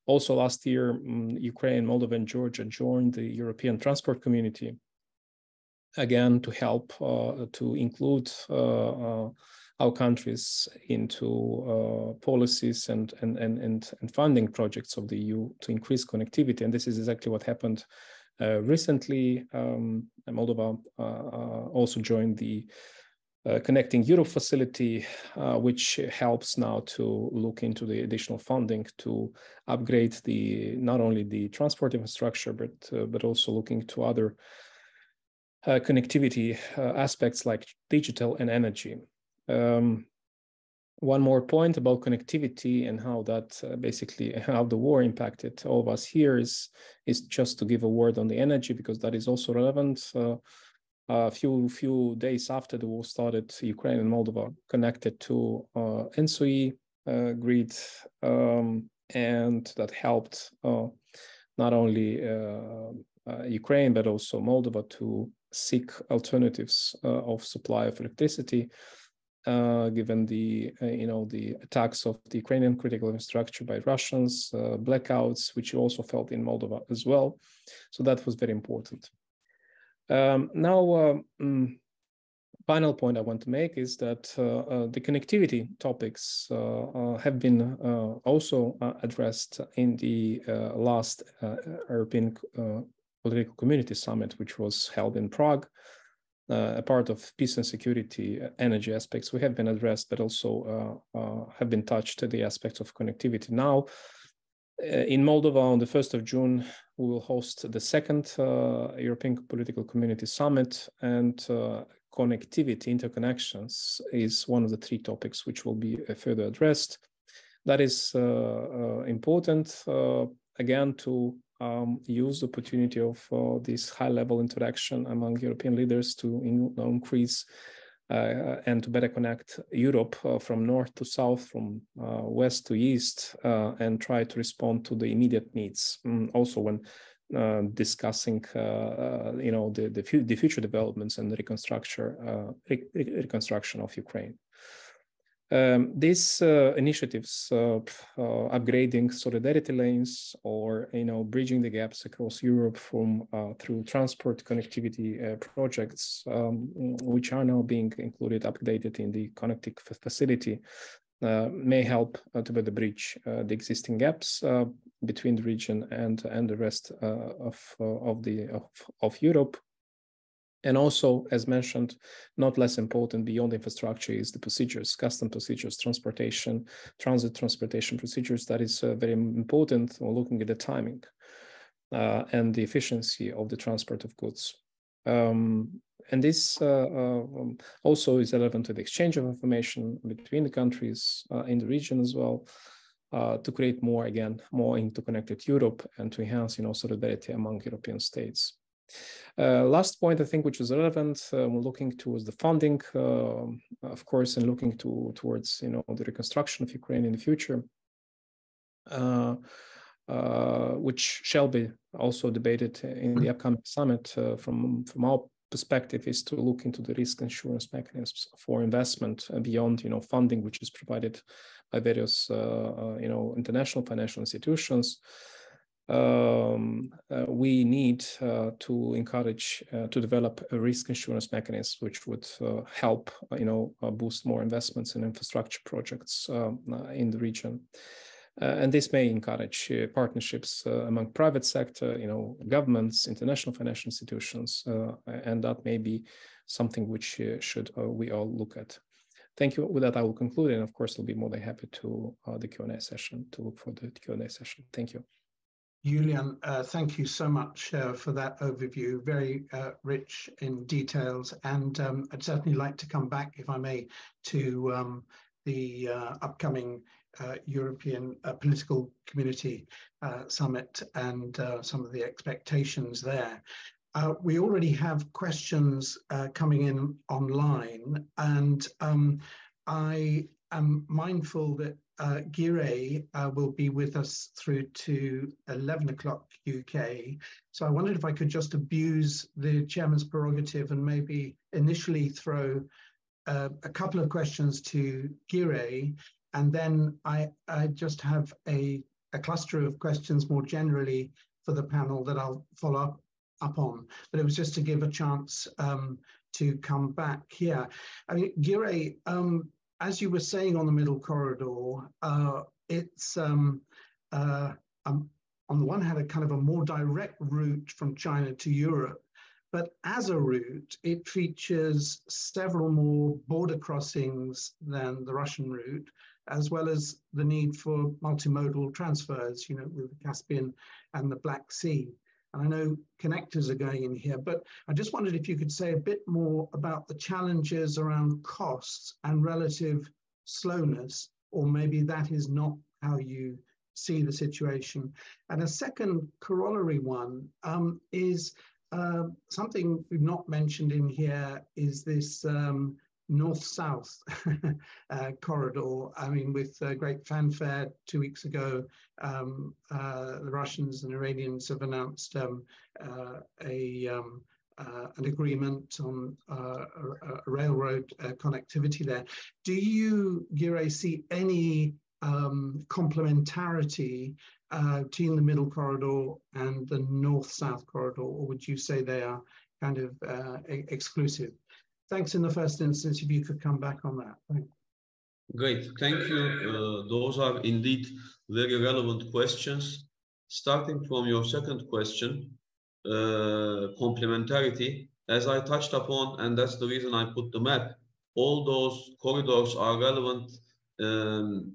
Also, last year, um, Ukraine, Moldova, and Georgia joined the European Transport Community again to help to include our countries into uh, policies and, and, and, and, funding projects of the EU to increase connectivity. And this is exactly what happened uh, recently. Um, Moldova uh, uh also joined the uh, Connecting Europe facility, uh, which helps now to look into the additional funding to upgrade the not only the transport infrastructure, but but also looking to other connectivity aspects like digital and energy. Um, one more point about connectivity and how that uh, basically how the war impacted all of us here is is just to give a word on the energy because that is also relevant. Uh, a few few days after the war started, Ukraine and Moldova connected to uh, ENTSO-E uh, grid, um, and that helped uh, not only uh, uh, Ukraine but also Moldova to seek alternatives of supply of electricity uh, given the uh, you know the attacks of the Ukrainian critical infrastructure by Russians, uh, blackouts, which you also felt in Moldova as well. So that was very important. Um, now, um, final point I want to make is that uh, the connectivity topics have been also addressed in the last European Political Community Summit, which was held in Prague a part of peace and security uh, energy aspects we have been addressed, but also uh, uh, have been touched to the aspects of connectivity. Now, uh, in Moldova on the 1st of June, we will host the second European Political Community Summit and connectivity, interconnections is one of the three topics which will be further addressed. that is important again to um, use the opportunity of uh, this high level interaction among European leaders to in, increase uh, and to better connect Europe uh, from north to south, from uh, west to east, uh, and try to respond to the immediate needs. Mm, also, when uh, discussing, you know, the, the, the, future developments and the reconstruction, re reconstruction of Ukraine. Um, these uh, initiatives, uh, uh, upgrading solidarity lanes or you know bridging the gaps across Europe from uh, through transport connectivity uh, projects, um, which are now being included, updated in the connecting facility, uh, may help to better bridge the existing gaps between the region and and the rest of of the of, of Europe. And also, as mentioned, not less important beyond infrastructure is the procedures, custom procedures, transportation, transit transportation procedures. That is uh, very important when looking at the timing uh, and the efficiency of the transport of goods. Um, and this uh, um, also is relevant to the exchange of information between the countries uh, in the region as well. Uh, to create more, again, more interconnected Europe and to enhance, you know, solidarity among European states. Uh, last point, I think, which is relevant, uh, we're looking towards the funding, uh, of course, and looking to towards you know the reconstruction of Ukraine in the future, uh, uh, which shall be also debated in the upcoming summit. Uh, from from our perspective, is to look into the risk insurance mechanisms for investment beyond you know funding, which is provided by various you know international financial institutions um, uh, we need uh, to encourage uh, to develop a risk insurance mechanism which would uh, help uh, you know uh, boost more investments in infrastructure projects um, in the region. And this may encourage partnerships among private sector you know governments international financial institutions and that may be something which should we all look at. Thank you. With that i will conclude and of course i'll be more than happy to the q&a session to look for the q&a session. Thank you Julian, uh, thank you so much uh, for that overview, very uh, rich in details. And um, I'd certainly like to come back, if I may, to um, the uh, upcoming uh, European uh, Political Community Summit and some of the expectations there. we already have questions coming in online, and um, I am mindful that uh, Giray uh, will be with us through to 11 o'clock UK. So I wondered if I could just abuse the chairman's prerogative and maybe initially throw uh, a couple of questions to Giray, and then I, I just have a, a cluster of questions more generally for the panel that I'll follow up, up on. But it was just to give a chance um, to come back here. I mean, Giray, um, as you were saying on the middle corridor, uh, it's um, uh, um, on the one hand a kind of a more direct route from China to Europe, but as a route, it features several more border crossings than the Russian route, as well as the need for multimodal transfers, you know, with the Caspian and the Black Sea. And I know connectors are going in here, but I just wondered if you could say a bit more about the challenges around costs and relative slowness, or maybe that is not how you see the situation. And a second corollary one um, is uh, something we've not mentioned in here is this um, north-south uh, corridor. I mean, with uh, great fanfare two weeks ago, um, uh, the Russians and Iranians have announced um, uh, a um, uh, an agreement on uh, a, a, railroad connectivity there. Do you, Giray, see any um, complementarity between the middle corridor and the north-south corridor, or would you say they are kind of exclusive? Thanks in the first instance if you could come back on that. Great, thank you. Uh, those are indeed very relevant questions. Starting from your second question, uh, complementarity, as I touched upon, and that's the reason I put the map, all those corridors are relevant um,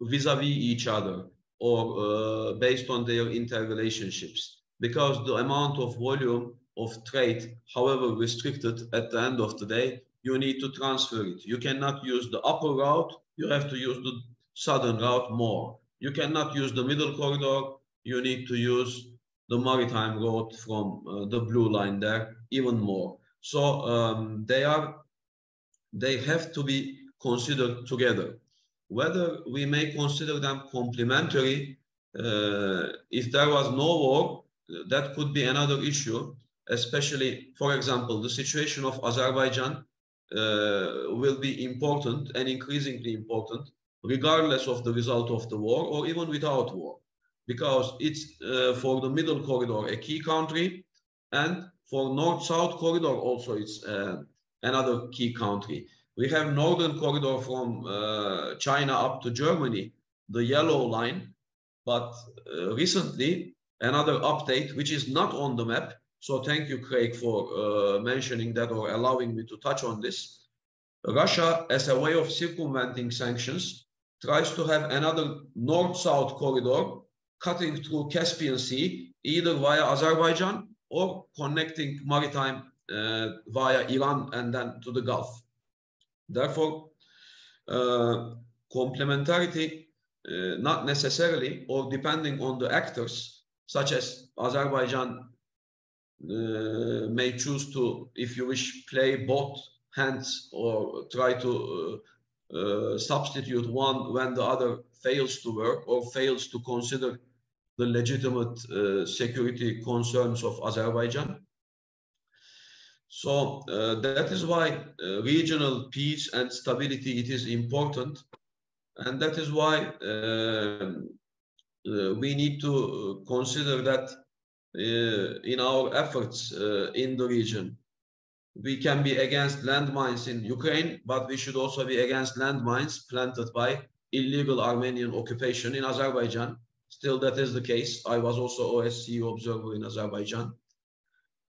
vis-a-vis -vis each other or uh, based on their interrelationships because the amount of volume of trade, however restricted, at the end of the day, you need to transfer it. You cannot use the upper route, you have to use the southern route more. You cannot use the middle corridor, you need to use the maritime route from uh, the blue line there even more. So um, they are, they have to be considered together. Whether we may consider them complementary, uh, if there was no war, that could be another issue, especially, for example, the situation of Azerbaijan uh, will be important and increasingly important, regardless of the result of the war or even without war, because it's uh, for the middle corridor a key country, and for north-south corridor also it's uh, another key country. We have northern corridor from uh, China up to Germany, the yellow line, but uh, recently another update which is not on the map so thank you, Craig, for uh, mentioning that or allowing me to touch on this. Russia, as a way of circumventing sanctions, tries to have another north-south corridor cutting through Caspian Sea, either via Azerbaijan or connecting maritime uh, via Iran and then to the Gulf. Therefore, uh, complementarity, uh, not necessarily, or depending on the actors, such as Azerbaijan uh, may choose to, if you wish, play both hands or try to uh, uh, substitute one when the other fails to work or fails to consider the legitimate uh, security concerns of Azerbaijan. So that is why regional peace and stability it is important, and that is why um, we need to consider that in our efforts uh, in the region. We can be against landmines in Ukraine, but we should also be against landmines planted by illegal Armenian occupation in Azerbaijan. Still, that is the case. I was also OSCE observer in Azerbaijan.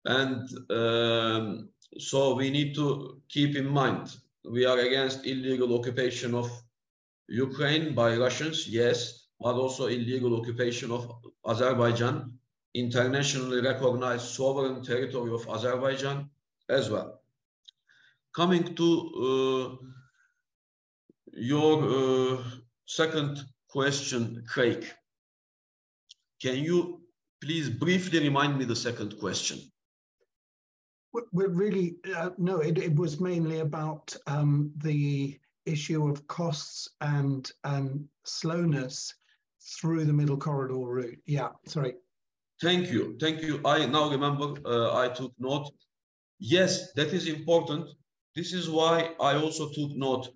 And um, so we need to keep in mind, we are against illegal occupation of Ukraine by Russians, yes, but also illegal occupation of Azerbaijan internationally recognized sovereign territory of Azerbaijan as well. Coming to uh, your uh, second question, Craig, can you please briefly remind me the second question? We're really, uh, no, it, it, was mainly about um, the issue of costs and, and slowness through the middle corridor route. Yeah, sorry. Thank you. Thank you. I now remember uh, I took note. Yes, that is important. This is why I also took note.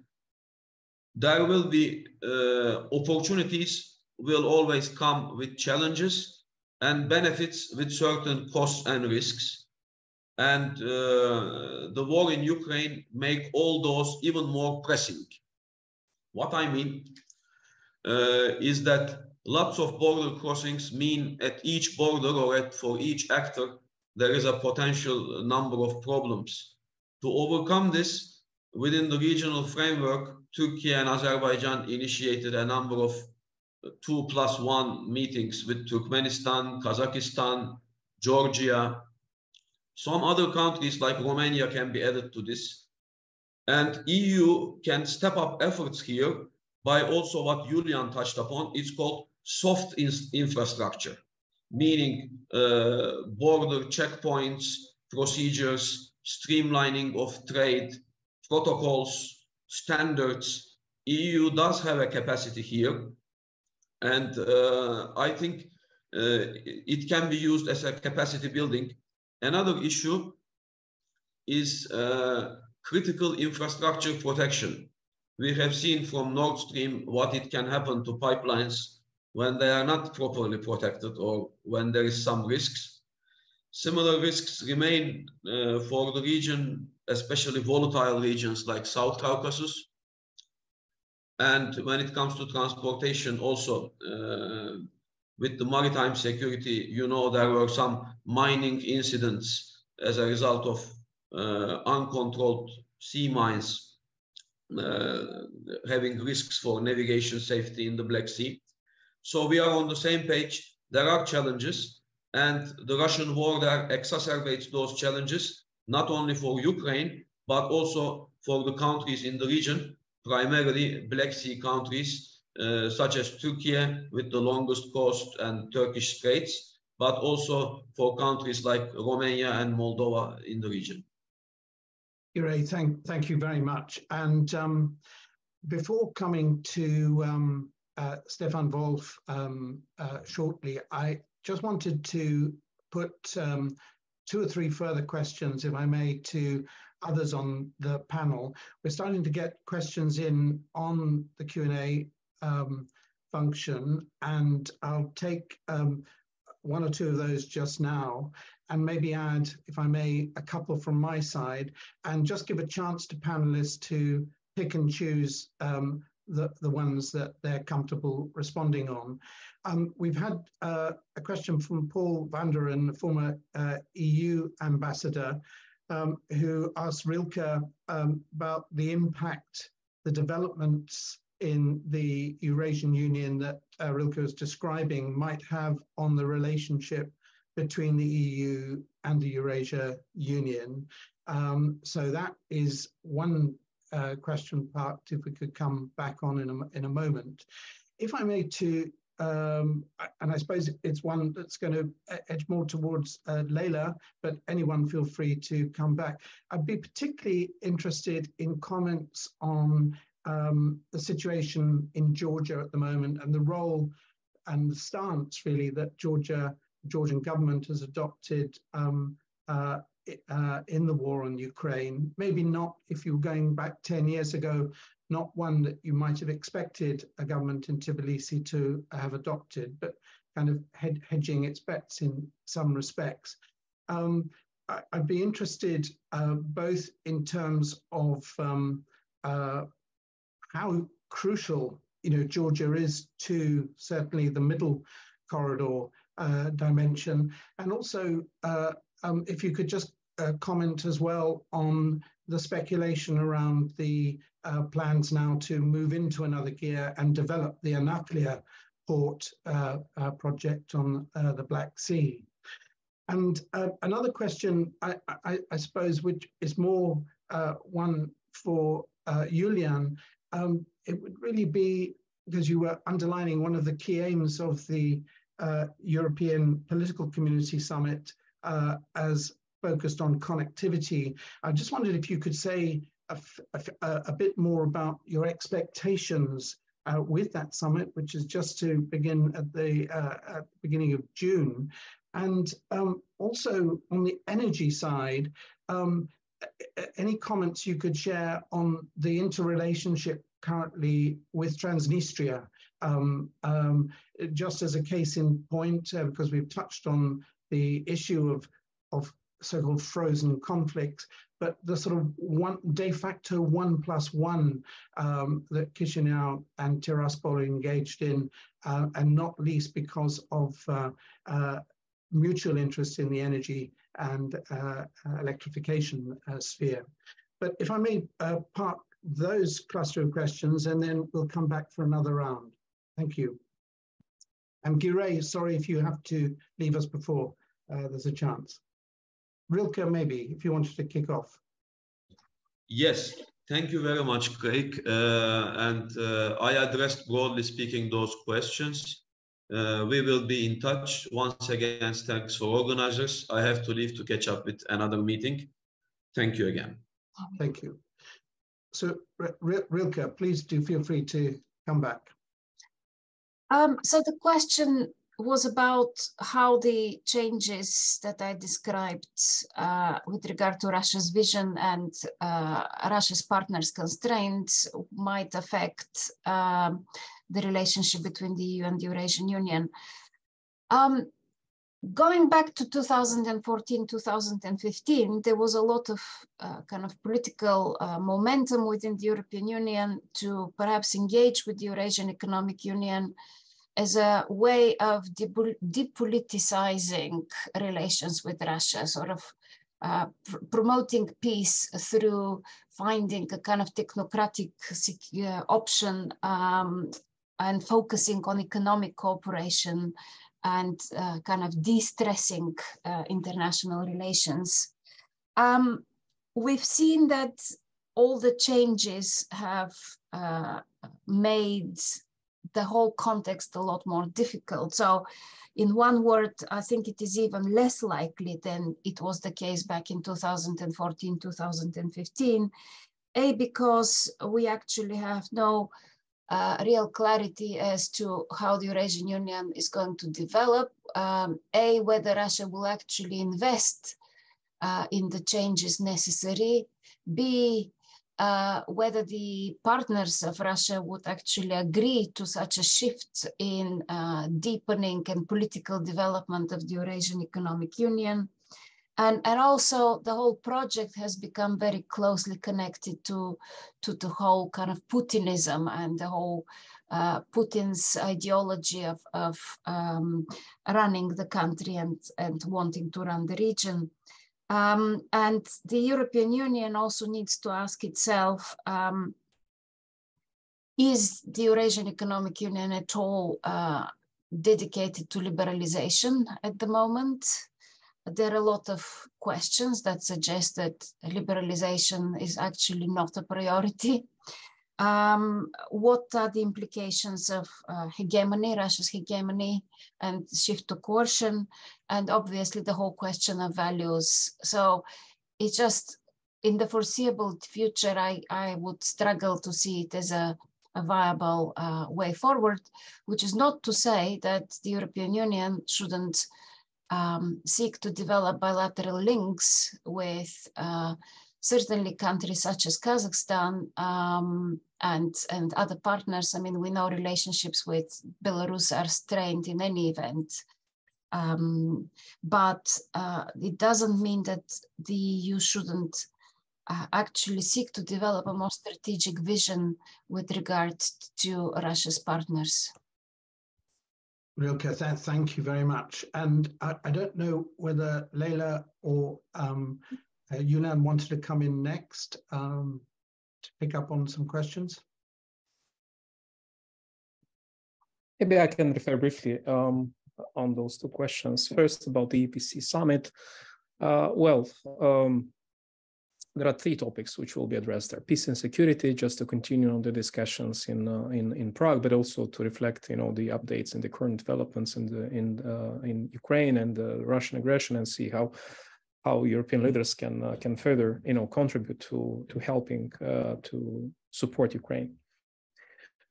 There will be uh, opportunities will always come with challenges and benefits with certain costs and risks. And uh, the war in Ukraine make all those even more pressing. What I mean uh, is that lots of border crossings mean at each border or at for each actor, there is a potential number of problems. To overcome this, within the regional framework, Turkey and Azerbaijan initiated a number of two plus one meetings with Turkmenistan, Kazakhstan, Georgia. Some other countries like Romania can be added to this. And EU can step up efforts here by also what Julian touched upon. It's called soft in infrastructure, meaning uh, border checkpoints, procedures, streamlining of trade, protocols, standards. EU does have a capacity here. And uh, I think uh, it can be used as a capacity building. Another issue is uh, critical infrastructure protection. We have seen from Nord Stream what it can happen to pipelines when they are not properly protected or when there is some risks. Similar risks remain uh, for the region, especially volatile regions like South Caucasus. And when it comes to transportation also, uh, with the maritime security, you know, there were some mining incidents as a result of uh, uncontrolled sea mines uh, having risks for navigation safety in the Black Sea. So we are on the same page. There are challenges, and the Russian war there exacerbates those challenges, not only for Ukraine, but also for the countries in the region, primarily Black Sea countries, uh, such as Turkey with the longest coast and Turkish Straits, but also for countries like Romania and Moldova in the region. Giray, thank, thank you very much. And um, before coming to um, uh, Stefan Wolff um, uh, shortly, I just wanted to put um, two or three further questions, if I may, to others on the panel. We're starting to get questions in on the Q&A um, function, and I'll take um, one or two of those just now, and maybe add, if I may, a couple from my side, and just give a chance to panelists to pick and choose um, the, the ones that they're comfortable responding on. Um, we've had uh, a question from Paul Vandoren, former uh, EU ambassador, um, who asked Rilka um, about the impact, the developments in the Eurasian Union that uh, Rilka was describing might have on the relationship between the EU and the Eurasia Union. Um, so that is one uh, question part, if we could come back on in a, in a moment. If I may to, um, and I suppose it's one that's going to edge more towards uh, Leila, but anyone feel free to come back. I'd be particularly interested in comments on um, the situation in Georgia at the moment and the role and the stance really that Georgia, Georgian government has adopted um, uh, uh, in the war on Ukraine. Maybe not if you were going back 10 years ago, not one that you might have expected a government in Tbilisi to have adopted, but kind of hed hedging its bets in some respects. Um, I, would be interested uh, both in terms of um, uh, how crucial you know Georgia is to certainly the middle corridor uh, dimension, and also uh, um, if you could just uh, comment as well on the speculation around the uh, plans now to move into another gear and develop the Anaklia port uh, uh project on uh, the Black Sea. And uh, another question, I, I, I, suppose, which is more one for Julian, um, it would really be because you were underlining one of the key aims of the European Political Community Summit uh, as focused on connectivity. I just wondered if you could say a, a, a bit more about your expectations uh, with that summit, which is just to begin at the, uh, at the beginning of June. And um, also on the energy side, um, any comments you could share on the interrelationship currently with Transnistria, um, um, just as a case in point, uh, because we've touched on the issue of, of so-called frozen conflicts, but the sort of one de facto one plus one um, that Chisinau and Tiraspol engaged in, uh, and not least because of uh, uh, mutual interest in the energy and uh, electrification uh, sphere. But if I may uh, park those cluster of questions, and then we'll come back for another round. Thank you. And Giray, sorry if you have to leave us before there's a chance. Rilka, maybe, if you wanted to kick off. Yes, thank you very much, Craig. Uh, and uh, I addressed, broadly speaking, those questions. Uh, we will be in touch. Once again, thanks for organizers. I have to leave to catch up with another meeting. Thank you again. Thank you. So, Rilka, please do feel free to come back. Um, so the question was about how the changes that I described uh, with regard to Russia's vision and uh, Russia's partners' constraints might affect um, the relationship between the EU and the Eurasian Union. Um, going back to 2014, 2015, there was a lot of uh, kind of political uh, momentum within the European Union to perhaps engage with the Eurasian Economic Union as a way of depoliticizing relations with Russia, sort of uh, pr promoting peace through finding a kind of technocratic uh, option um, and focusing on economic cooperation and uh, kind of de-stressing uh, international relations. Um, we've seen that all the changes have uh, made the whole context a lot more difficult. So in one word, I think it is even less likely than it was the case back in 2014, 2015. A, because we actually have no uh, real clarity as to how the Eurasian Union is going to develop. Um, a, whether Russia will actually invest uh, in the changes necessary. B, uh, whether the partners of Russia would actually agree to such a shift in uh, deepening and political development of the Eurasian Economic Union. And, and also the whole project has become very closely connected to, to the whole kind of Putinism and the whole uh, Putin's ideology of, of um, running the country and, and wanting to run the region. Um, and the European Union also needs to ask itself, um, is the Eurasian Economic Union at all uh, dedicated to liberalization at the moment? There are a lot of questions that suggest that liberalization is actually not a priority. Um, what are the implications of uh, hegemony, Russia's hegemony, and shift to coercion, and obviously the whole question of values. So it's just in the foreseeable future, I, I would struggle to see it as a, a viable uh, way forward, which is not to say that the European Union shouldn't um, seek to develop bilateral links with uh, certainly countries such as Kazakhstan um, and, and other partners. I mean, we know relationships with Belarus are strained in any event. Um, but uh, it doesn't mean that the EU shouldn't uh, actually seek to develop a more strategic vision with regard to Russia's partners. Rilka, th thank you very much. And I, I, don't know whether Leila or um, uh, Iulian wanted to come in next um, to pick up on some questions. Maybe I can refer briefly um, on those two questions. First, about the EPC summit. Uh, well, um, there are three topics which will be addressed there: peace and security, just to continue on the discussions in uh, in in Prague, but also to reflect, you know, the updates and the current developments in the in uh, in Ukraine and the Russian aggression, and see how how European leaders can uh, can further you know contribute to to helping uh, to support Ukraine.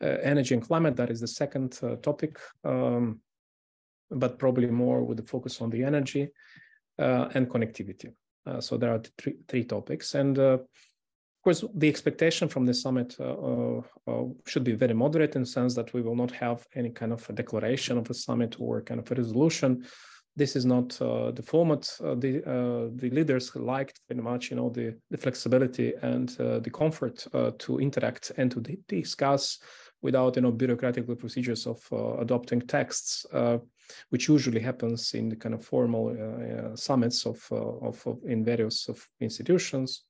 Uh, energy and climate that is the second uh, topic, um, but probably more with the focus on the energy uh, and connectivity. Uh, so there are three, three topics, and of course the expectation from the summit should be very moderate in the sense that we will not have any kind of a declaration of a summit or kind of a resolution this is not uh, the format. Uh, the uh, the leaders liked very much, you know, the the flexibility and uh, the comfort uh, to interact and to discuss without, you know, bureaucratic procedures of uh, adopting texts, which usually happens in the kind of formal summits of, of, of in various of institutions.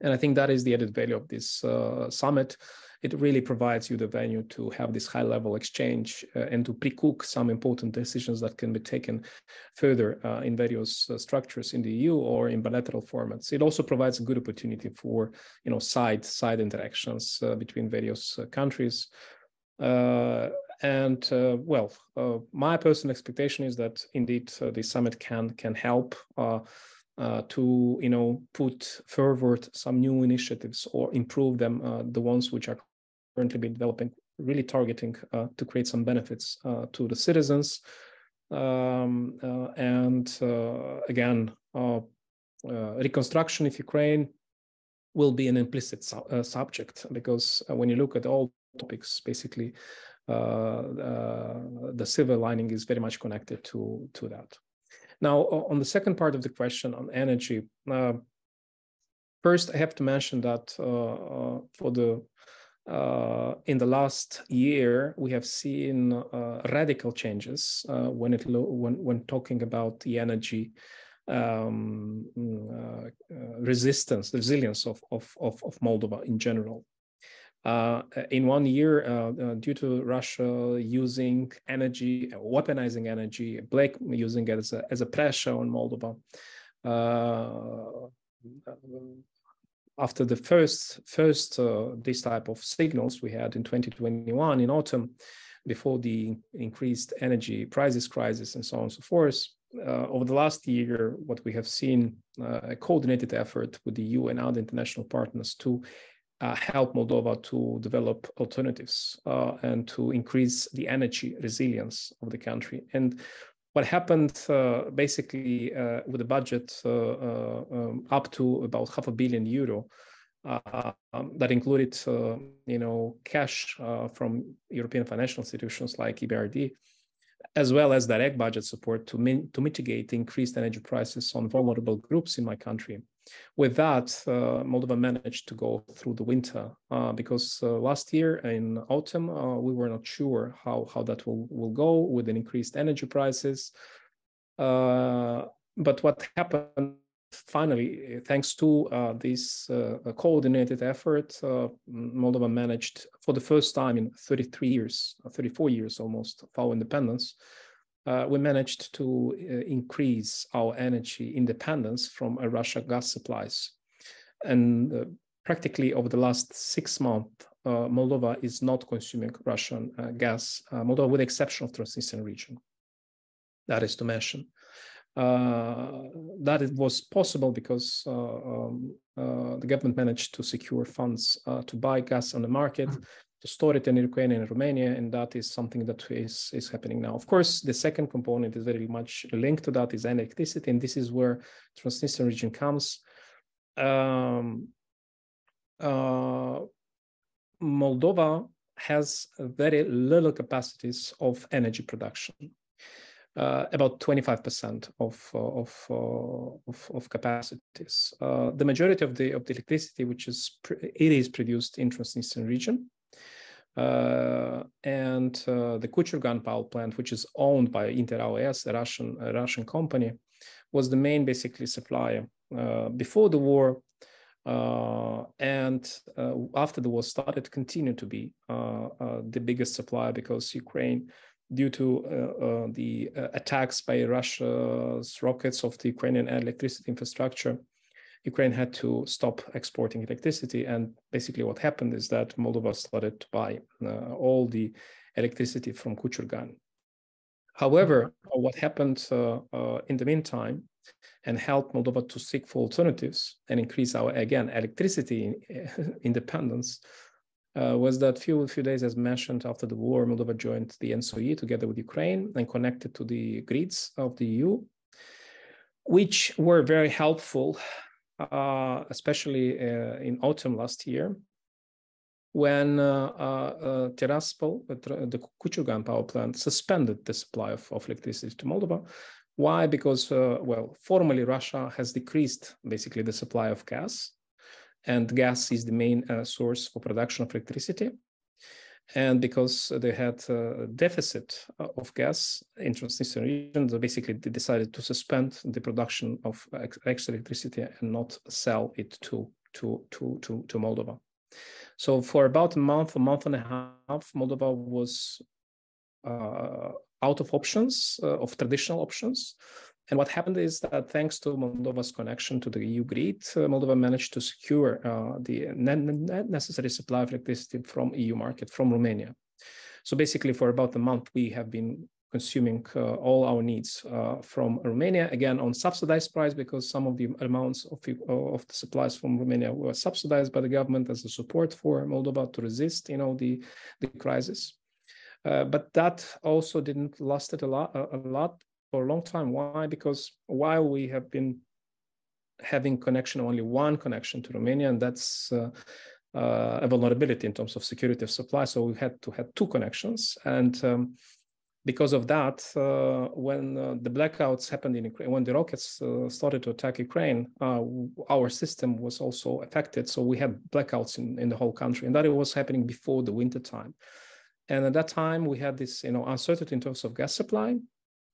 And I think that is the added value of this summit it really provides you the venue to have this high level exchange uh, and to pre-cook some important decisions that can be taken further uh, in various uh, structures in the EU or in bilateral formats. It also provides a good opportunity for you know side side interactions uh, between various uh, countries. Uh, and well, my personal expectation is that indeed the summit can can help uh, to you know put forward some new initiatives or improve them uh, the ones which are currently being developing really targeting uh, to create some benefits uh, to the citizens. Um, uh, and uh, again reconstruction of ukraine will be an implicit su subject because when you look at all topics basically the silver lining is very much connected to to that now, on the second part of the question on energy, uh, first I have to mention that uh, uh for the uh, in the last year we have seen uh, radical changes uh, when it when when talking about the energy um, resistance, resilience of, of of of Moldova in general. Uh, in one year, uh, uh, due to Russia using energy, weaponizing energy, black using it as a, as a pressure on Moldova, after the first first uh, this type of signals we had in 2021 in autumn before the increased energy prices crisis and so on and so forth uh, over the last year what we have seen uh, a coordinated effort with the EU and other international partners to uh, help Moldova to develop alternatives uh, and to increase the energy resilience of the country and what happened uh, basically uh, with the budget uh, uh, um, up to about half a billion euro um, that included you know cash from European financial institutions like EBRD as well as direct budget support to, min- to mitigate increased energy prices on vulnerable groups in my country. With that, uh, Moldova managed to go through the winter uh, because uh, last year in autumn, uh, we were not sure how, how that will, will go with an increased energy prices. Uh, but what happened finally, thanks to uh, this coordinated effort, Moldova managed for the first time in 33 years, 34 years almost of our independence, uh, we managed to uh, increase our energy independence from Russia gas supplies. And uh, practically over the last six months, Moldova is not consuming Russian gas, Moldova with the exception of Transnistrian region. That is to mention. Uh, that it was possible because uh, um, uh, the government managed to secure funds to buy gas on the market. To store it in Ukraine and Romania, and that is something that is is happening now. Of course, the second component is very much linked to that is electricity, and this is where Transnistrian region comes. Um, uh, Moldova has very little capacities of energy production uh, about 25% of, uh, of, uh, of, of, capacities. Uh, the majority of the, of the electricity, which is, it is produced in Transnistrian region. Uh, and uh, the Kuchurgan power plant, which is owned by Inter RAO, a Russian, a Russian company, was the main basically supplier before the war. and after the war started, continued to be the biggest supplier because Ukraine due to uh, uh, the uh, attacks by Russia's rockets of the Ukrainian electricity infrastructure, Ukraine had to stop exporting electricity. And basically, what happened is that Moldova started to buy all the electricity from Kuchurgan. However, what happened uh, uh, in the meantime and helped Moldova to seek for alternatives and increase our, again, electricity independence uh, was that few few days, as mentioned, after the war, Moldova joined the ENTSO-E together with Ukraine and connected to the grids of the EU, which were very helpful, uh, especially uh, in autumn last year, when uh, uh, uh Tiraspol, the Kuchurgan power plant, suspended the supply of, of electricity to Moldova. Why? Because, uh, well, formally Russia has decreased basically the supply of gas and gas is the main uh, source for production of electricity. And because they had a deficit uh, of gas in Transnistrian region, they basically decided to suspend the production of extra electricity and not sell it to, to, to, to, to Moldova. So for about a month, a month and a half, Moldova was uh, out of options, uh, of traditional options. And what happened is that thanks to Moldova's connection to the EU grid, uh, Moldova managed to secure uh, the necessary supply of electricity from EU market, from Romania. So basically for about a month, we have been consuming uh, all our needs uh, from Romania, again on subsidized price because some of the amounts of, of the supplies from Romania were subsidized by the government as a support for Moldova to resist, you know, the, the crisis. Uh, but that also didn't lasted a lot, a, a lot for a long time. Why? Because while we have been having connection, only one connection to Romania, and that's uh, uh, a vulnerability in terms of security of supply. So we had to have two connections. And um, because of that, uh, when uh, the blackouts happened in Ukraine, when the rockets uh, started to attack Ukraine, uh, our system was also affected. So we had blackouts in, in the whole country, and that it was happening before the winter time. And at that time, we had this, you know, uncertainty in terms of gas supply,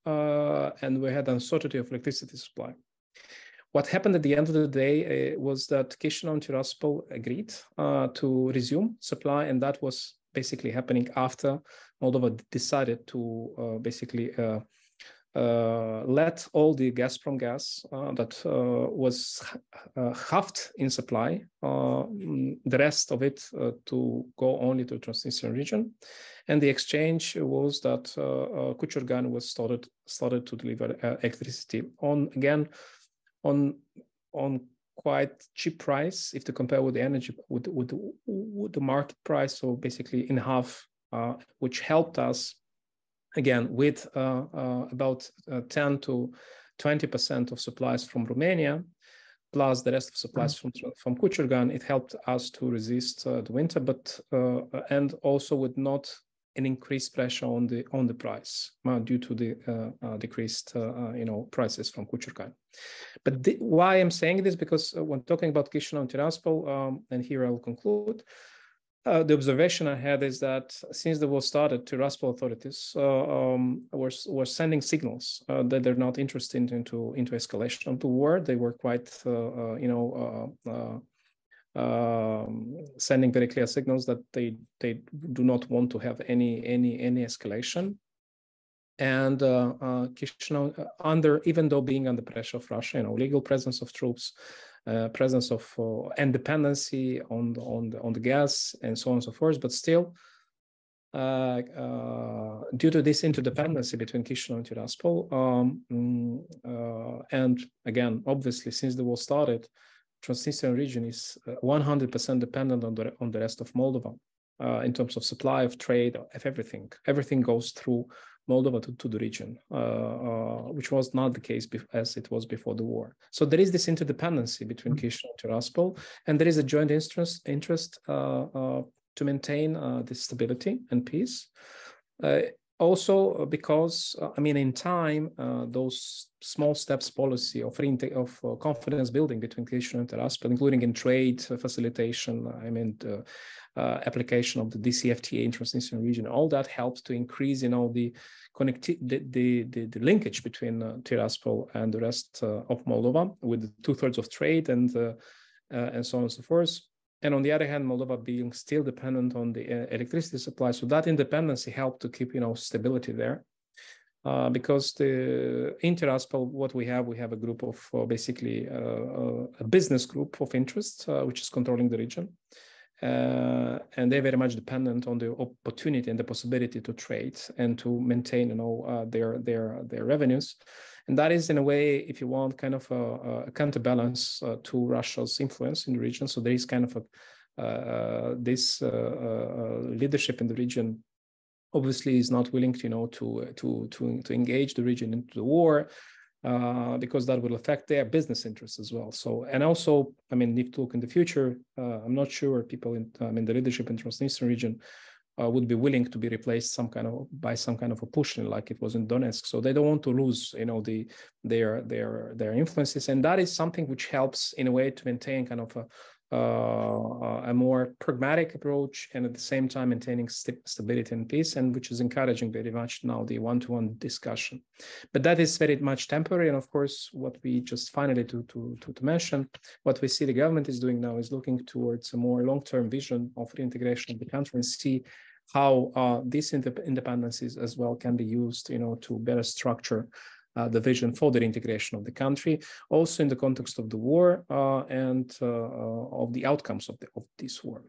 uh, and we had uncertainty of electricity supply. What happened at the end of the day uh, was that Chisinau and Tiraspol agreed uh, to resume supply, and that was basically happening after Moldova decided to uh, basically uh, let all the Gazprom gas uh, that uh, was halved in supply, mm, the rest of it to go only to Transnistrian region. And the exchange was that uh, Kuchurgan was started started to deliver electricity on again on on quite cheap price if to compare with the energy with with, with the market price so basically in half uh, which helped us again, with uh, uh, about uh, 10 to 20% of supplies from Romania, plus the rest of supplies from from Kuchurgan, it helped us to resist uh, the winter, but uh, and also with not an increased pressure on the on the price uh, due to the decreased you know prices from Kuchurgan. But the, why I'm saying this because when talking about Chisinau and Tiraspol, um, and here I'll conclude. Uh, the observation I had is that since the war started, Tiraspol authorities uh, um, were, were sending signals uh, that they're not interested into into escalation of the war. They were quite, uh, uh, you know, uh, um, sending very clear signals that they they do not want to have any any any escalation. And Chisinau, under even though being under pressure of Russia, you know, legal presence of troops, uh, presence of uh, independency on the, on the on the gas and so on and so forth. But still, uh, uh, due to this interdependency between Chisinau and Tiraspol, um, mm, uh, and again, obviously, since the war started, Transnistrian region is 100% dependent on the on the rest of Moldova in terms of supply of trade of everything. Everything goes through Moldova to, to the region, uh, uh, which was not the case as it was before the war. So there is this interdependency between mm-hmm. Chisinau and Tiraspol, and there is a joint interest, interest uh, to maintain this stability and peace also because uh, i mean in time uh, those small steps policy of of uh, confidence building between Chisinau and Tiraspol including in trade facilitation i mean uh, application of the DCFTA in Transnistrian region. All that helps to increase, you know, the connecti- the, the, the, the linkage between uh, Tiraspol and the rest uh, of Moldova with two thirds of trade and uh, uh, and so on and so forth. And on the other hand, Moldova being still dependent on the uh, electricity supply, so that independency helped to keep, you know, stability there. Uh, because the in Tiraspol, what we have, we have a group of uh, basically uh, a business group of interest, which is controlling the region. Uh, and they're very much dependent on the opportunity and the possibility to trade and to maintain you know uh, their their their revenues and that is in a way if you want kind of a, a counterbalance uh, to russia's influence in the region so there is kind of a uh, this uh, uh, leadership in the region obviously is not willing to you know to to to to engage the region into the war uh, because that will affect their business interests as well. So, and also, I mean, if to look in the future, uh, I'm not sure people in, I mean, the leadership in Transnistrian region uh, would be willing to be replaced some kind of by some kind of a Pushilin like it was in Donetsk. So they don't want to lose, you know, the their their their influences, and that is something which helps in a way to maintain kind of a uh, a more pragmatic approach and at the same time maintaining st stability and peace and which is encouraging very much now the one-to-one discussion. But that is very much temporary and of course what we just finally to, to, to, to mention what we see the government is doing now is looking towards a more long-term vision of reintegration of the country and see how uh, these independencies as well can be used you know to better structure uh, the vision for the integration of the country, also in the context of the war uh, and uh, uh, of the outcomes of, the, of this war.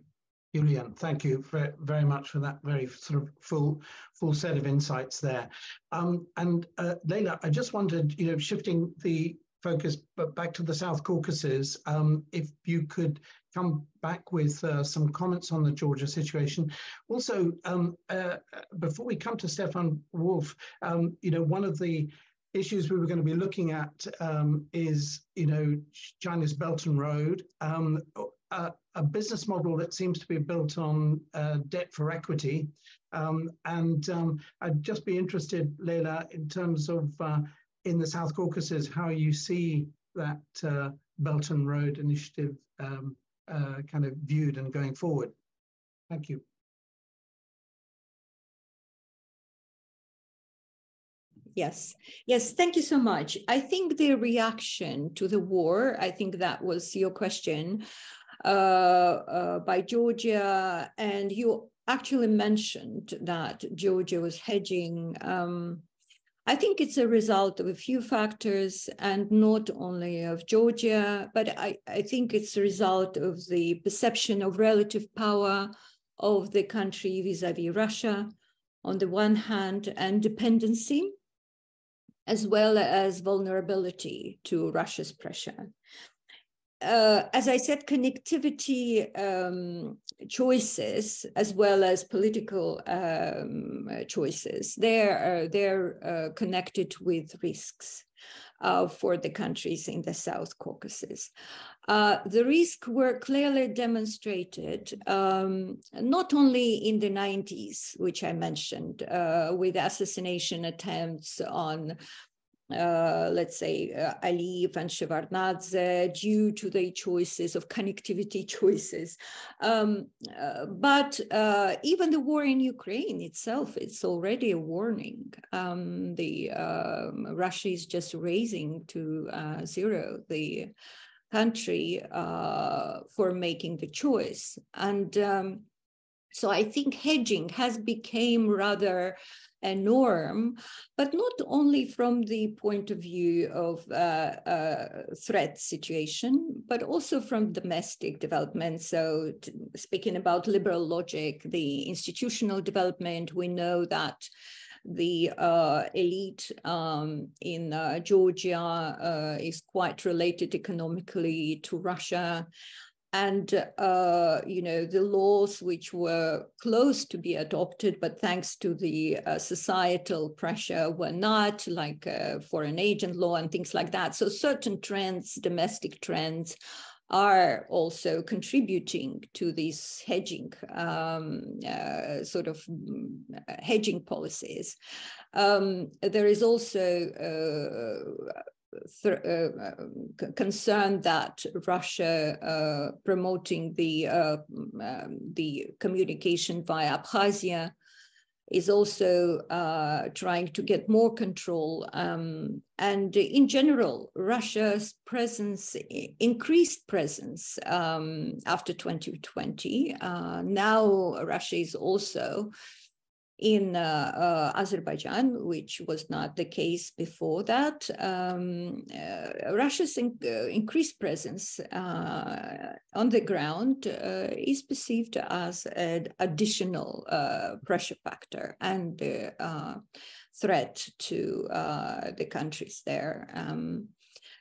Julian, thank you very, much for that very sort of full full set of insights there. Um, and uh, Leila, I just wondered, you know, shifting the focus back to the South Caucasus, um, if you could come back with uh, some comments on the Georgia situation. Also, um, uh, before we come to Stefan Wolff, um, you know, one of the issues we were going to be looking at um, is, you know, China's Belt and Road, um, a, a, business model that seems to be built on uh, debt for equity. Um, and um, I'd just be interested, Leila, in terms of uh, in the South Caucasus, how you see that uh, Belt and Road initiative um, uh, kind of viewed and going forward. Thank you. Yes, yes, thank you so much. I think the reaction to the war, I think that was your question, uh, uh, by Georgia, and you actually mentioned that Georgia was hedging um, I think it's a result of a few factors and not only of Georgia, but I, I think it's a result of the perception of relative power of the country vis-a-vis -vis Russia on the one hand and dependency as well as vulnerability to Russia's pressure. Uh, as I said, connectivity um, choices as well as political um, choices, they're, uh, they're uh, connected with risks uh, for the countries in the South Caucasus. Uh, the risks were clearly demonstrated um, not only in the 90s, which I mentioned, uh, with assassination attempts on uh, let's say, uh, Aliyev and Shevardnadze due to the choices of connectivity choices. Um, uh, but uh, even the war in Ukraine itself, it's already a warning. Um, the um, Russia is just razing to uh, zero the country for making the choice. And um, so I think hedging has become rather a norm, but not only from the point of view of uh, uh, threat situation, but also from domestic development. So speaking about liberal logic, the institutional development, we know that the uh, elite um, in uh, Georgia uh, is quite related economically to Russia and uh, you know the laws which were close to be adopted but thanks to the uh, societal pressure were not like uh, foreign agent law and things like that. So certain trends domestic trends are also contributing to these hedging um, uh, sort of mm, hedging policies. Um, there is also uh, uh, concerned that Russia uh, promoting the uh, um, the communication via Abkhazia is also uh, trying to get more control. Um, and in general, Russia's presence, increased presence um, after 2020. Uh, now Russia is also in uh, uh, Azerbaijan, which was not the case before that. Um, uh, Russia's in, uh, increased presence uh, on the ground uh, is perceived as an additional pressure factor and threat to the countries there. Um,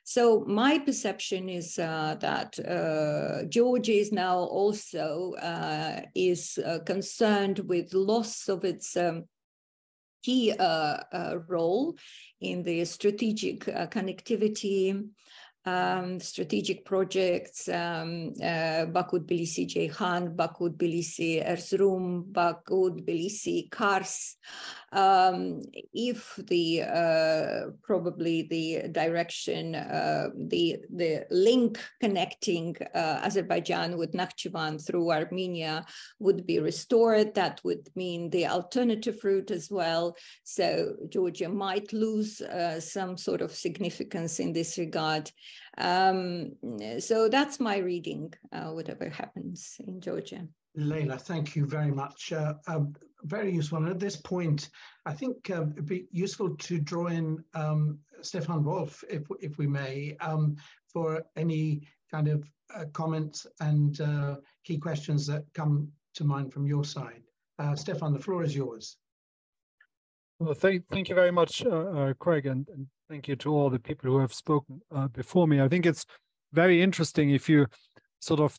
so my perception is uh, that uh, Georgia is now also uh, is uh, concerned with loss of its um, key uh, role in the strategic connectivity um, strategic projects, um, uh, Baku Tbilisi Ceyhan, Baku Tbilisi Erzurum, Baku Tbilisi Kars. Um, if the uh, probably the direction, uh, the the link connecting uh, Azerbaijan with Nakhchivan through Armenia would be restored, that would mean the alternative route as well. So Georgia might lose uh, some sort of significance in this regard. Um, so that's my reading, uh, whatever happens in Georgia. Leila, thank you very much. Uh, um, very useful. And at this point, I think uh, it'd be useful to draw in um, Stefan Wolff, if, if we may, um, for any kind of uh, comments and uh, key questions that come to mind from your side. Uh, Stefan, the floor is yours. Well, thank, thank you very much, uh, Craig, and, and Thank you to all the people who have spoken uh, before me. I think it's very interesting if you sort of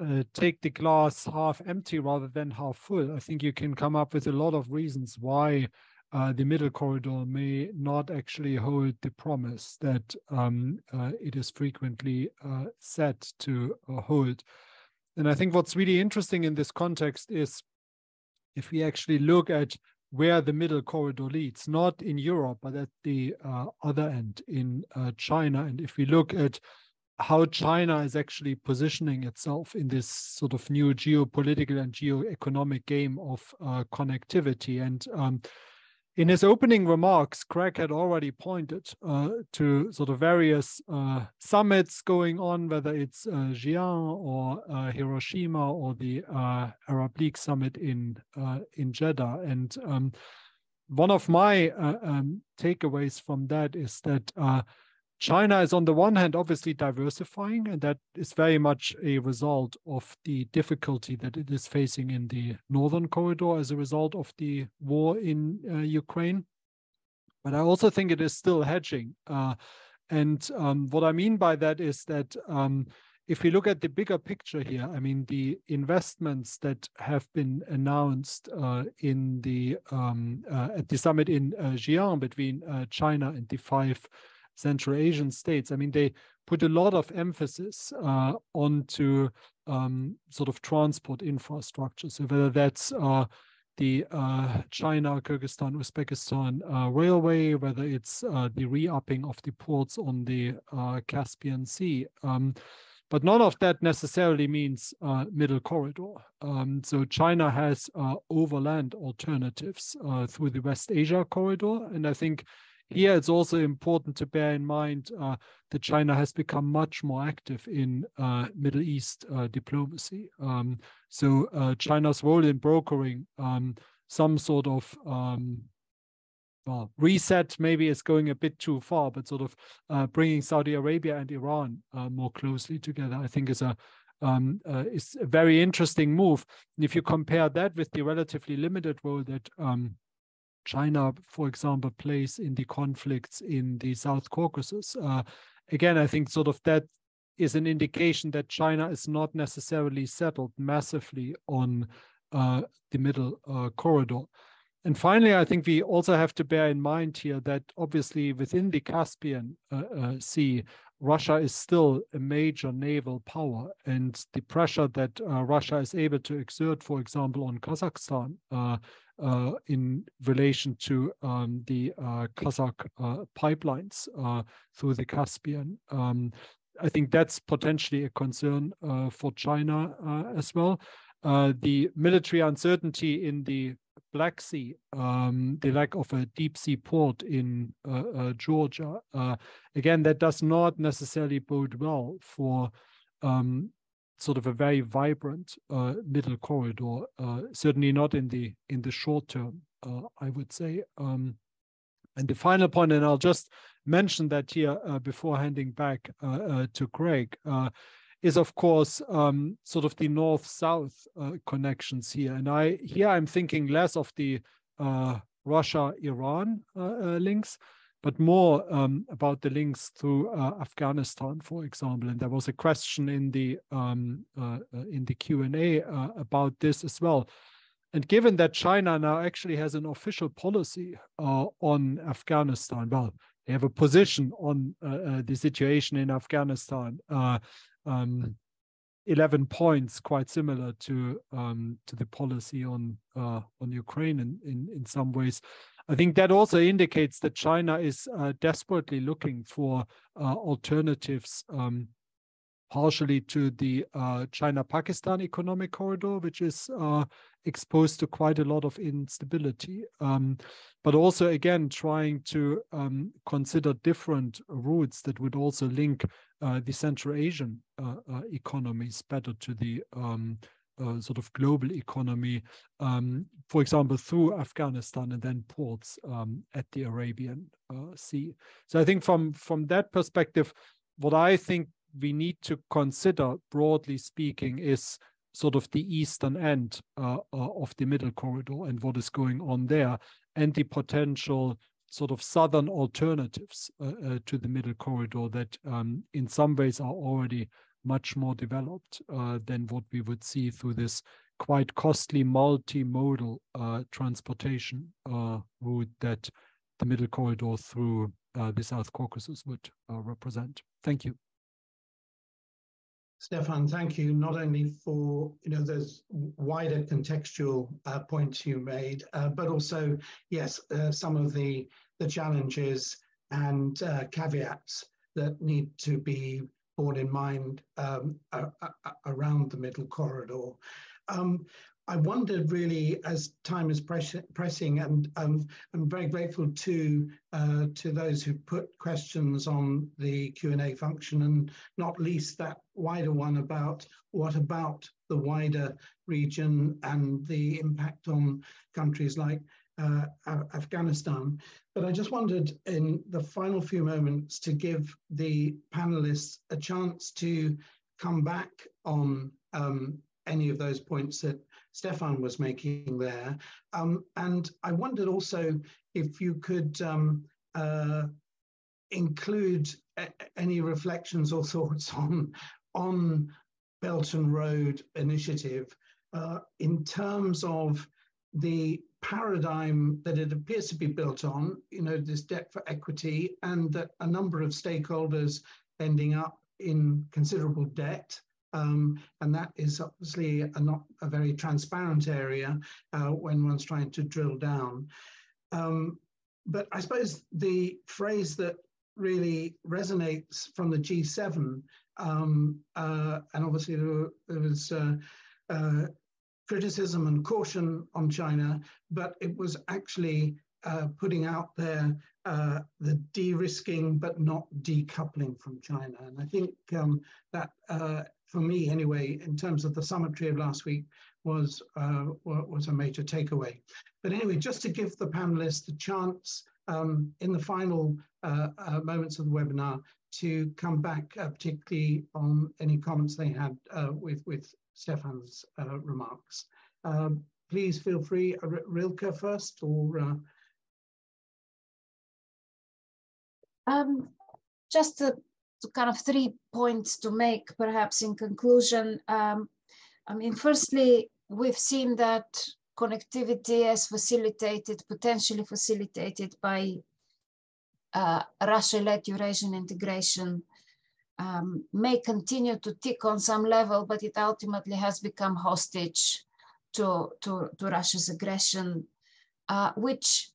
uh, take the glass half empty rather than half full. I think you can come up with a lot of reasons why uh, the middle corridor may not actually hold the promise that um, uh, it is frequently uh, said to uh, hold. And I think what's really interesting in this context is if we actually look at where the middle corridor leads, not in Europe, but at the other end in China. And if we look at how China is actually positioning itself in this sort of new geopolitical and geoeconomic game of uh, connectivity. And um, in his opening remarks, Craig had already pointed uh, to sort of various uh, summits going on, whether it's uh, Xi'an or uh, Hiroshima or the uh, Arab League summit in in Jeddah. And um, one of my um, takeaways from that is that China is on the one hand obviously diversifying, and that is very much a result of the difficulty that it is facing in the northern corridor as a result of the war in uh, Ukraine. But I also think it is still hedging. Uh, and um, what I mean by that is that um, if we look at the bigger picture here, I mean, the investments that have been announced uh, in the um, uh, at the summit in uh, Xi'an between uh, China and the five Central Asian states, I mean, they put a lot of emphasis uh, onto um, sort of transport infrastructure. So whether that's uh, the uh, China, Kyrgyzstan, Uzbekistan uh, railway, whether it's uh, the re-upping of the ports on the uh, Caspian Sea. Um, but none of that necessarily means middle corridor. Um, so China has overland alternatives through the West Asia corridor. And I think here it's also important to bear in mind uh, that China has become much more active in uh, Middle East uh, diplomacy. Um, so uh, China's role in brokering um, some sort of um, well, reset maybe is going a bit too far, but sort of uh, bringing Saudi Arabia and Iran uh, more closely together, I think is a um, uh, is a very interesting move. And if you compare that with the relatively limited role that um, China, for example, plays in the conflicts in the South Caucasus. Uh, again, I think sort of that is an indication that China is not necessarily settled massively on uh, the middle uh, corridor. And finally, I think we also have to bear in mind here that obviously within the Caspian uh, uh, Sea, Russia is still a major naval power, and the pressure that uh, Russia is able to exert, for example, on Kazakhstan uh, uh, in relation to um, the uh, Kazakh uh, pipelines through the Caspian. Um, I think that's potentially a concern for China as well. The military uncertainty in the Black Sea, um, the lack of a deep sea port in uh, uh, Georgia. Uh, again, that does not necessarily bode well for um, sort of a very vibrant uh, middle corridor. Uh, certainly not in the in the short term, uh, I would say. Um, and the final point, and I'll just mention that here uh, before handing back uh, uh, to Craig, is of course um, sort of the north-south connections here. And I here I'm thinking less of the Russia-Iran links, but more um, about the links to uh, Afghanistan, for example. And there was a question in the um, uh, uh in the Q and A uh, about this as well. And given that China now actually has an official policy uh, on Afghanistan, well, they have a position on uh, the situation in Afghanistan. Um, 11 points, quite similar to um, to the policy on on Ukraine in, in in some ways. I think that also indicates that China is uh, desperately looking for uh, alternatives, um, partially to the uh, China-Pakistan economic corridor, which is uh, exposed to quite a lot of instability, um, but also again trying to um, consider different routes that would also link uh, the Central Asian uh, economies better to the um, uh, sort of global economy, um, for example, through Afghanistan and then ports um, at the Arabian uh, Sea. So I think from from that perspective, what I think we need to consider, broadly speaking, is sort of the eastern end uh, uh of the middle corridor and what is going on there, and the potential sort of southern alternatives uh, uh, to the middle corridor that, um, in some ways, are already much more developed uh, than what we would see through this quite costly multimodal uh, transportation route that the middle corridor through the South Caucasus would represent. Thank you. Stefan, thank you not only for you know those wider contextual uh, points you made, but also yes, some of the the challenges and caveats that need to be borne in mind um, around the middle corridor. Um, I wondered really, as time is press pressing, and um, I'm very grateful to uh, to those who put questions on the Q and A function, and not least that wider one about what about the wider region and the impact on countries like uh, Afghanistan. But I just wondered in the final few moments to give the panelists a chance to come back on um, any of those points that Stefan was making there. Um, and I wondered also if you could um, uh, include any reflections or thoughts on, on Belt and Road Initiative uh, in terms of the paradigm that it appears to be built on, you know, this debt for equity, and that a number of stakeholders ending up in considerable debt. Um, and that is obviously a not a very transparent area uh, when one's trying to drill down. Um, but I suppose the phrase that really resonates from the G7, um, uh, and obviously there, there was uh, uh criticism and caution on China, but it was actually uh, putting out there uh, the de-risking but not decoupling from China. And I think um, that, uh, for me anyway, in terms of the summitry of last week, was uh, was a major takeaway. But anyway, just to give the panelists the chance um, in the final uh, uh, moments of the webinar to come back, particularly on any comments they had with with Stefan's uh, remarks. Um, please feel free, uh, Rilka first or? Uh... Um, just to, kind of three points to make perhaps in conclusion. Um, I mean, firstly, we've seen that connectivity as facilitated, potentially facilitated by uh, Russia-led Eurasian integration um, may continue to tick on some level, but it ultimately has become hostage to, to, to Russia's aggression, uh, which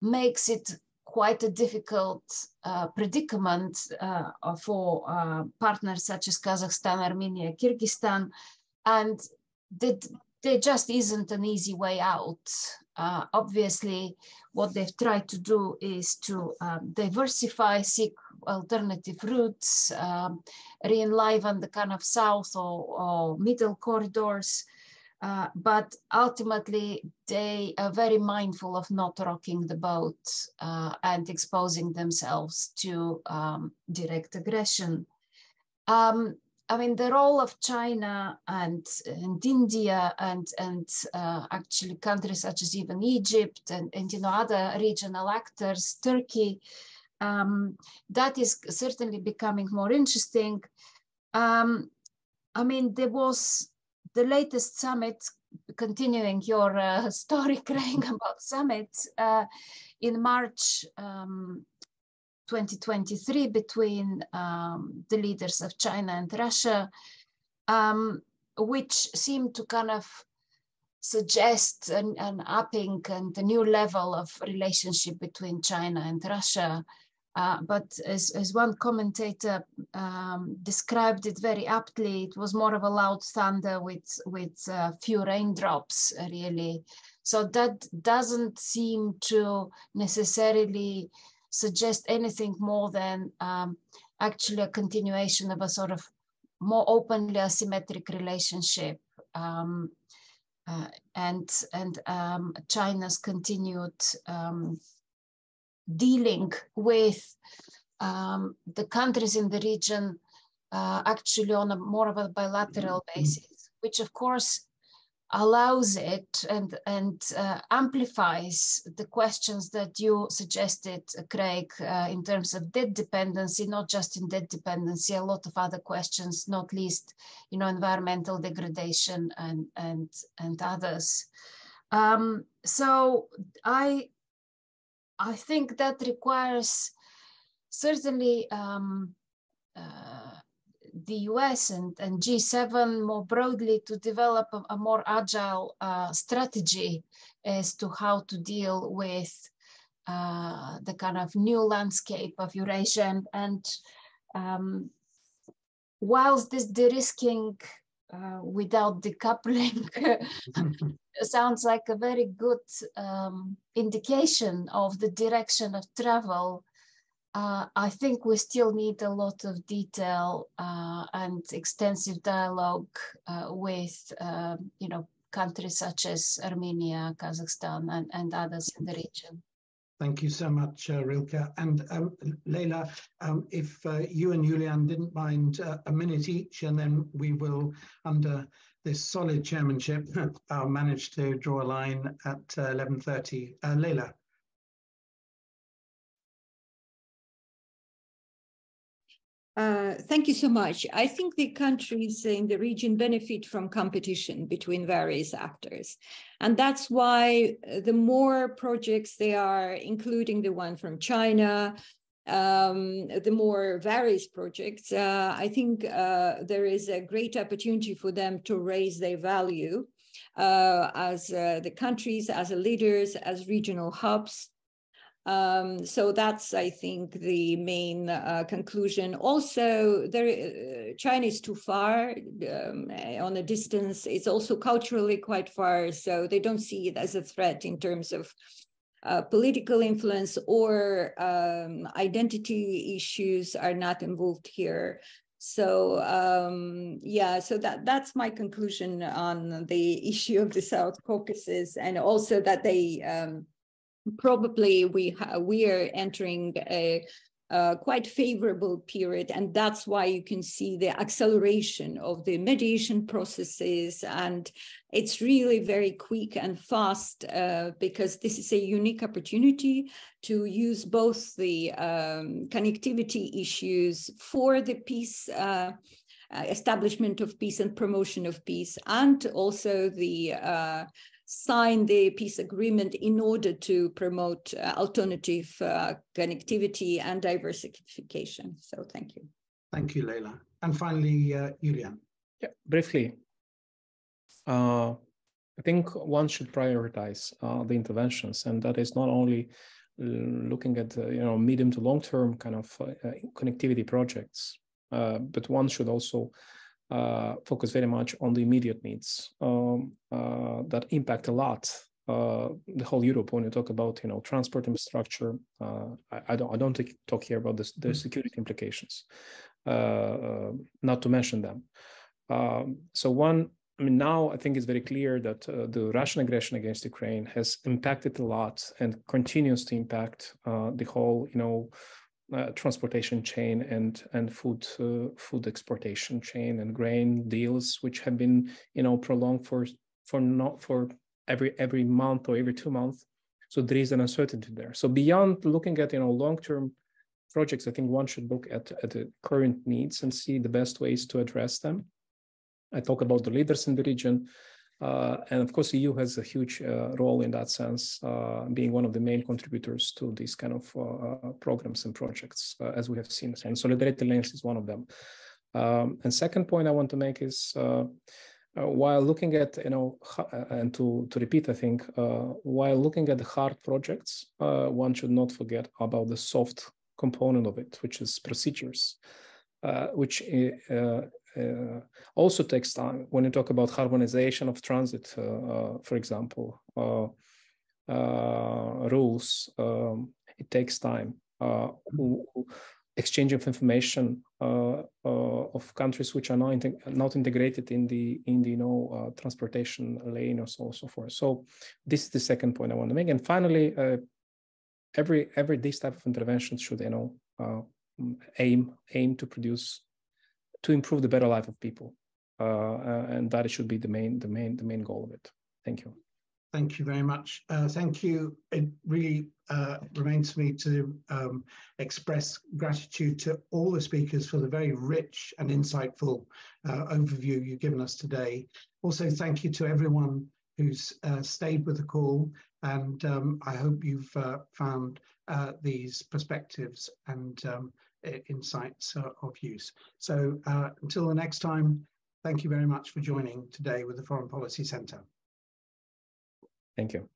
makes it quite a difficult uh, predicament uh, for uh, partners such as Kazakhstan, Armenia, Kyrgyzstan, and that there just isn't an easy way out. Uh, obviously, what they've tried to do is to um, diversify, seek alternative routes, um, re-enliven the kind of south or, or middle corridors. Uh, but ultimately, they are very mindful of not rocking the boat uh, and exposing themselves to um, direct aggression. Um, I mean, the role of China and, and India and, and uh, actually countries such as even Egypt and, and you know, other regional actors, Turkey, um, that is certainly becoming more interesting. Um, I mean, there was the latest summit, continuing your uh, story, Craig, about summit uh, in March um, 2023 between um, the leaders of China and Russia, um, which seemed to kind of suggest an, an, upping and a new level of relationship between China and Russia. Uh, but as, as one commentator um, described it very aptly, it was more of a loud thunder with, with uh, few raindrops, really. So that doesn't seem to necessarily suggest anything more than um, actually a continuation of a sort of more openly asymmetric relationship um, uh, and and um, China's continued um, dealing with um, the countries in the region uh, actually on a more of a bilateral basis, which of course allows it and, and uh, amplifies the questions that you suggested, Craig, uh, in terms of debt dependency, not just in debt dependency, a lot of other questions, not least, you know, environmental degradation and, and, and others. Um, so I, I think that requires certainly um, uh, the US and, and G7 more broadly to develop a, a more agile uh, strategy as to how to deal with uh, the kind of new landscape of Eurasia. And um, whilst this de-risking uh, without decoupling sounds like a very good um, indication of the direction of travel uh, I think we still need a lot of detail uh, and extensive dialogue uh, with, um, you know, countries such as Armenia, Kazakhstan, and, and others in the region. Thank you so much, uh, Rilka. And um, Leila, um, if uh, you and Julian didn't mind uh, a minute each, and then we will, under this solid chairmanship, manage to draw a line at 11.30. Uh, uh, Leila. Uh, thank you so much. I think the countries in the region benefit from competition between various actors. And that's why uh, the more projects they are, including the one from China, um, the more various projects, uh, I think uh, there is a great opportunity for them to raise their value uh, as uh, the countries, as leaders, as regional hubs. Um, so that's, I think, the main uh, conclusion. Also, there, uh, China is too far um, on a distance. It's also culturally quite far, so they don't see it as a threat in terms of uh, political influence or um, identity issues are not involved here. So um, yeah, so that that's my conclusion on the issue of the South Caucasus, and also that they um, probably we we are entering a, a, quite favorable period, and that's why you can see the acceleration of the mediation processes, and it's really very quick and fast uh, because this is a unique opportunity to use both the um, connectivity issues for the peace. Uh, uh, establishment of peace and promotion of peace, and also the uh, sign the peace agreement in order to promote uh, alternative uh, connectivity and diversification. So thank you. Thank you, Leila. And finally, uh, Iulian. Yeah, briefly. Uh, I think one should prioritize uh, the interventions, and that is not only uh, looking at you know medium to long term kind of connectivity projects, but one should also uh, focus very much on the immediate needs um, uh, that impact a lot uh, the whole Europe when you talk about you know transport infrastructure. Uh, I, I, don't I don't talk here about this, the mm. security implications, uh, uh, not to mention them. Um, so one. I mean, now I think it's very clear that the Russian aggression against Ukraine has impacted a lot and continues to impact the whole, you know, uh, transportation chain and and food uh, food exportation chain and grain deals which have been you know prolonged for for not for every every month or every two months. So there is an uncertainty there. So beyond looking at you know long term projects i think one should look at at the current needs and see the best ways to address them. I talk about the leaders in the region uh, and of course, EU has a huge uh, role in that sense, uh, being one of the main contributors to these kind of uh, programs and projects, uh, as we have seen. And Solidarity Lanes is one of them. Um, and second point I want to make is, uh, while looking at, you know, and to, to repeat, I think, while looking at the hard projects, one should not forget about the soft component of it, which is procedures. Uh, which uh, uh, also takes time when you talk about harmonization of transit, for example, rules. Um, it takes time. exchange of information of countries which are not, not integrated in the in the you know transportation lane or so so forth. So this is the second point I want to make. And finally, every every this type of intervention should you know uh, aim aim to produce to improve the better life of people. Uh, uh, and that should be the main, the main, the main goal of it. Thank you. Thank you very much. Uh, thank you. It really uh, remains me to um, express gratitude to all the speakers for the very rich and insightful uh, overview you've given us today. Also, thank you to everyone who's uh, stayed with the call, and um, I hope you've found these perspectives and um, insights uh, of use. So uh, until the next time, thank you very much for joining today with the Foreign Policy Centre. Thank you.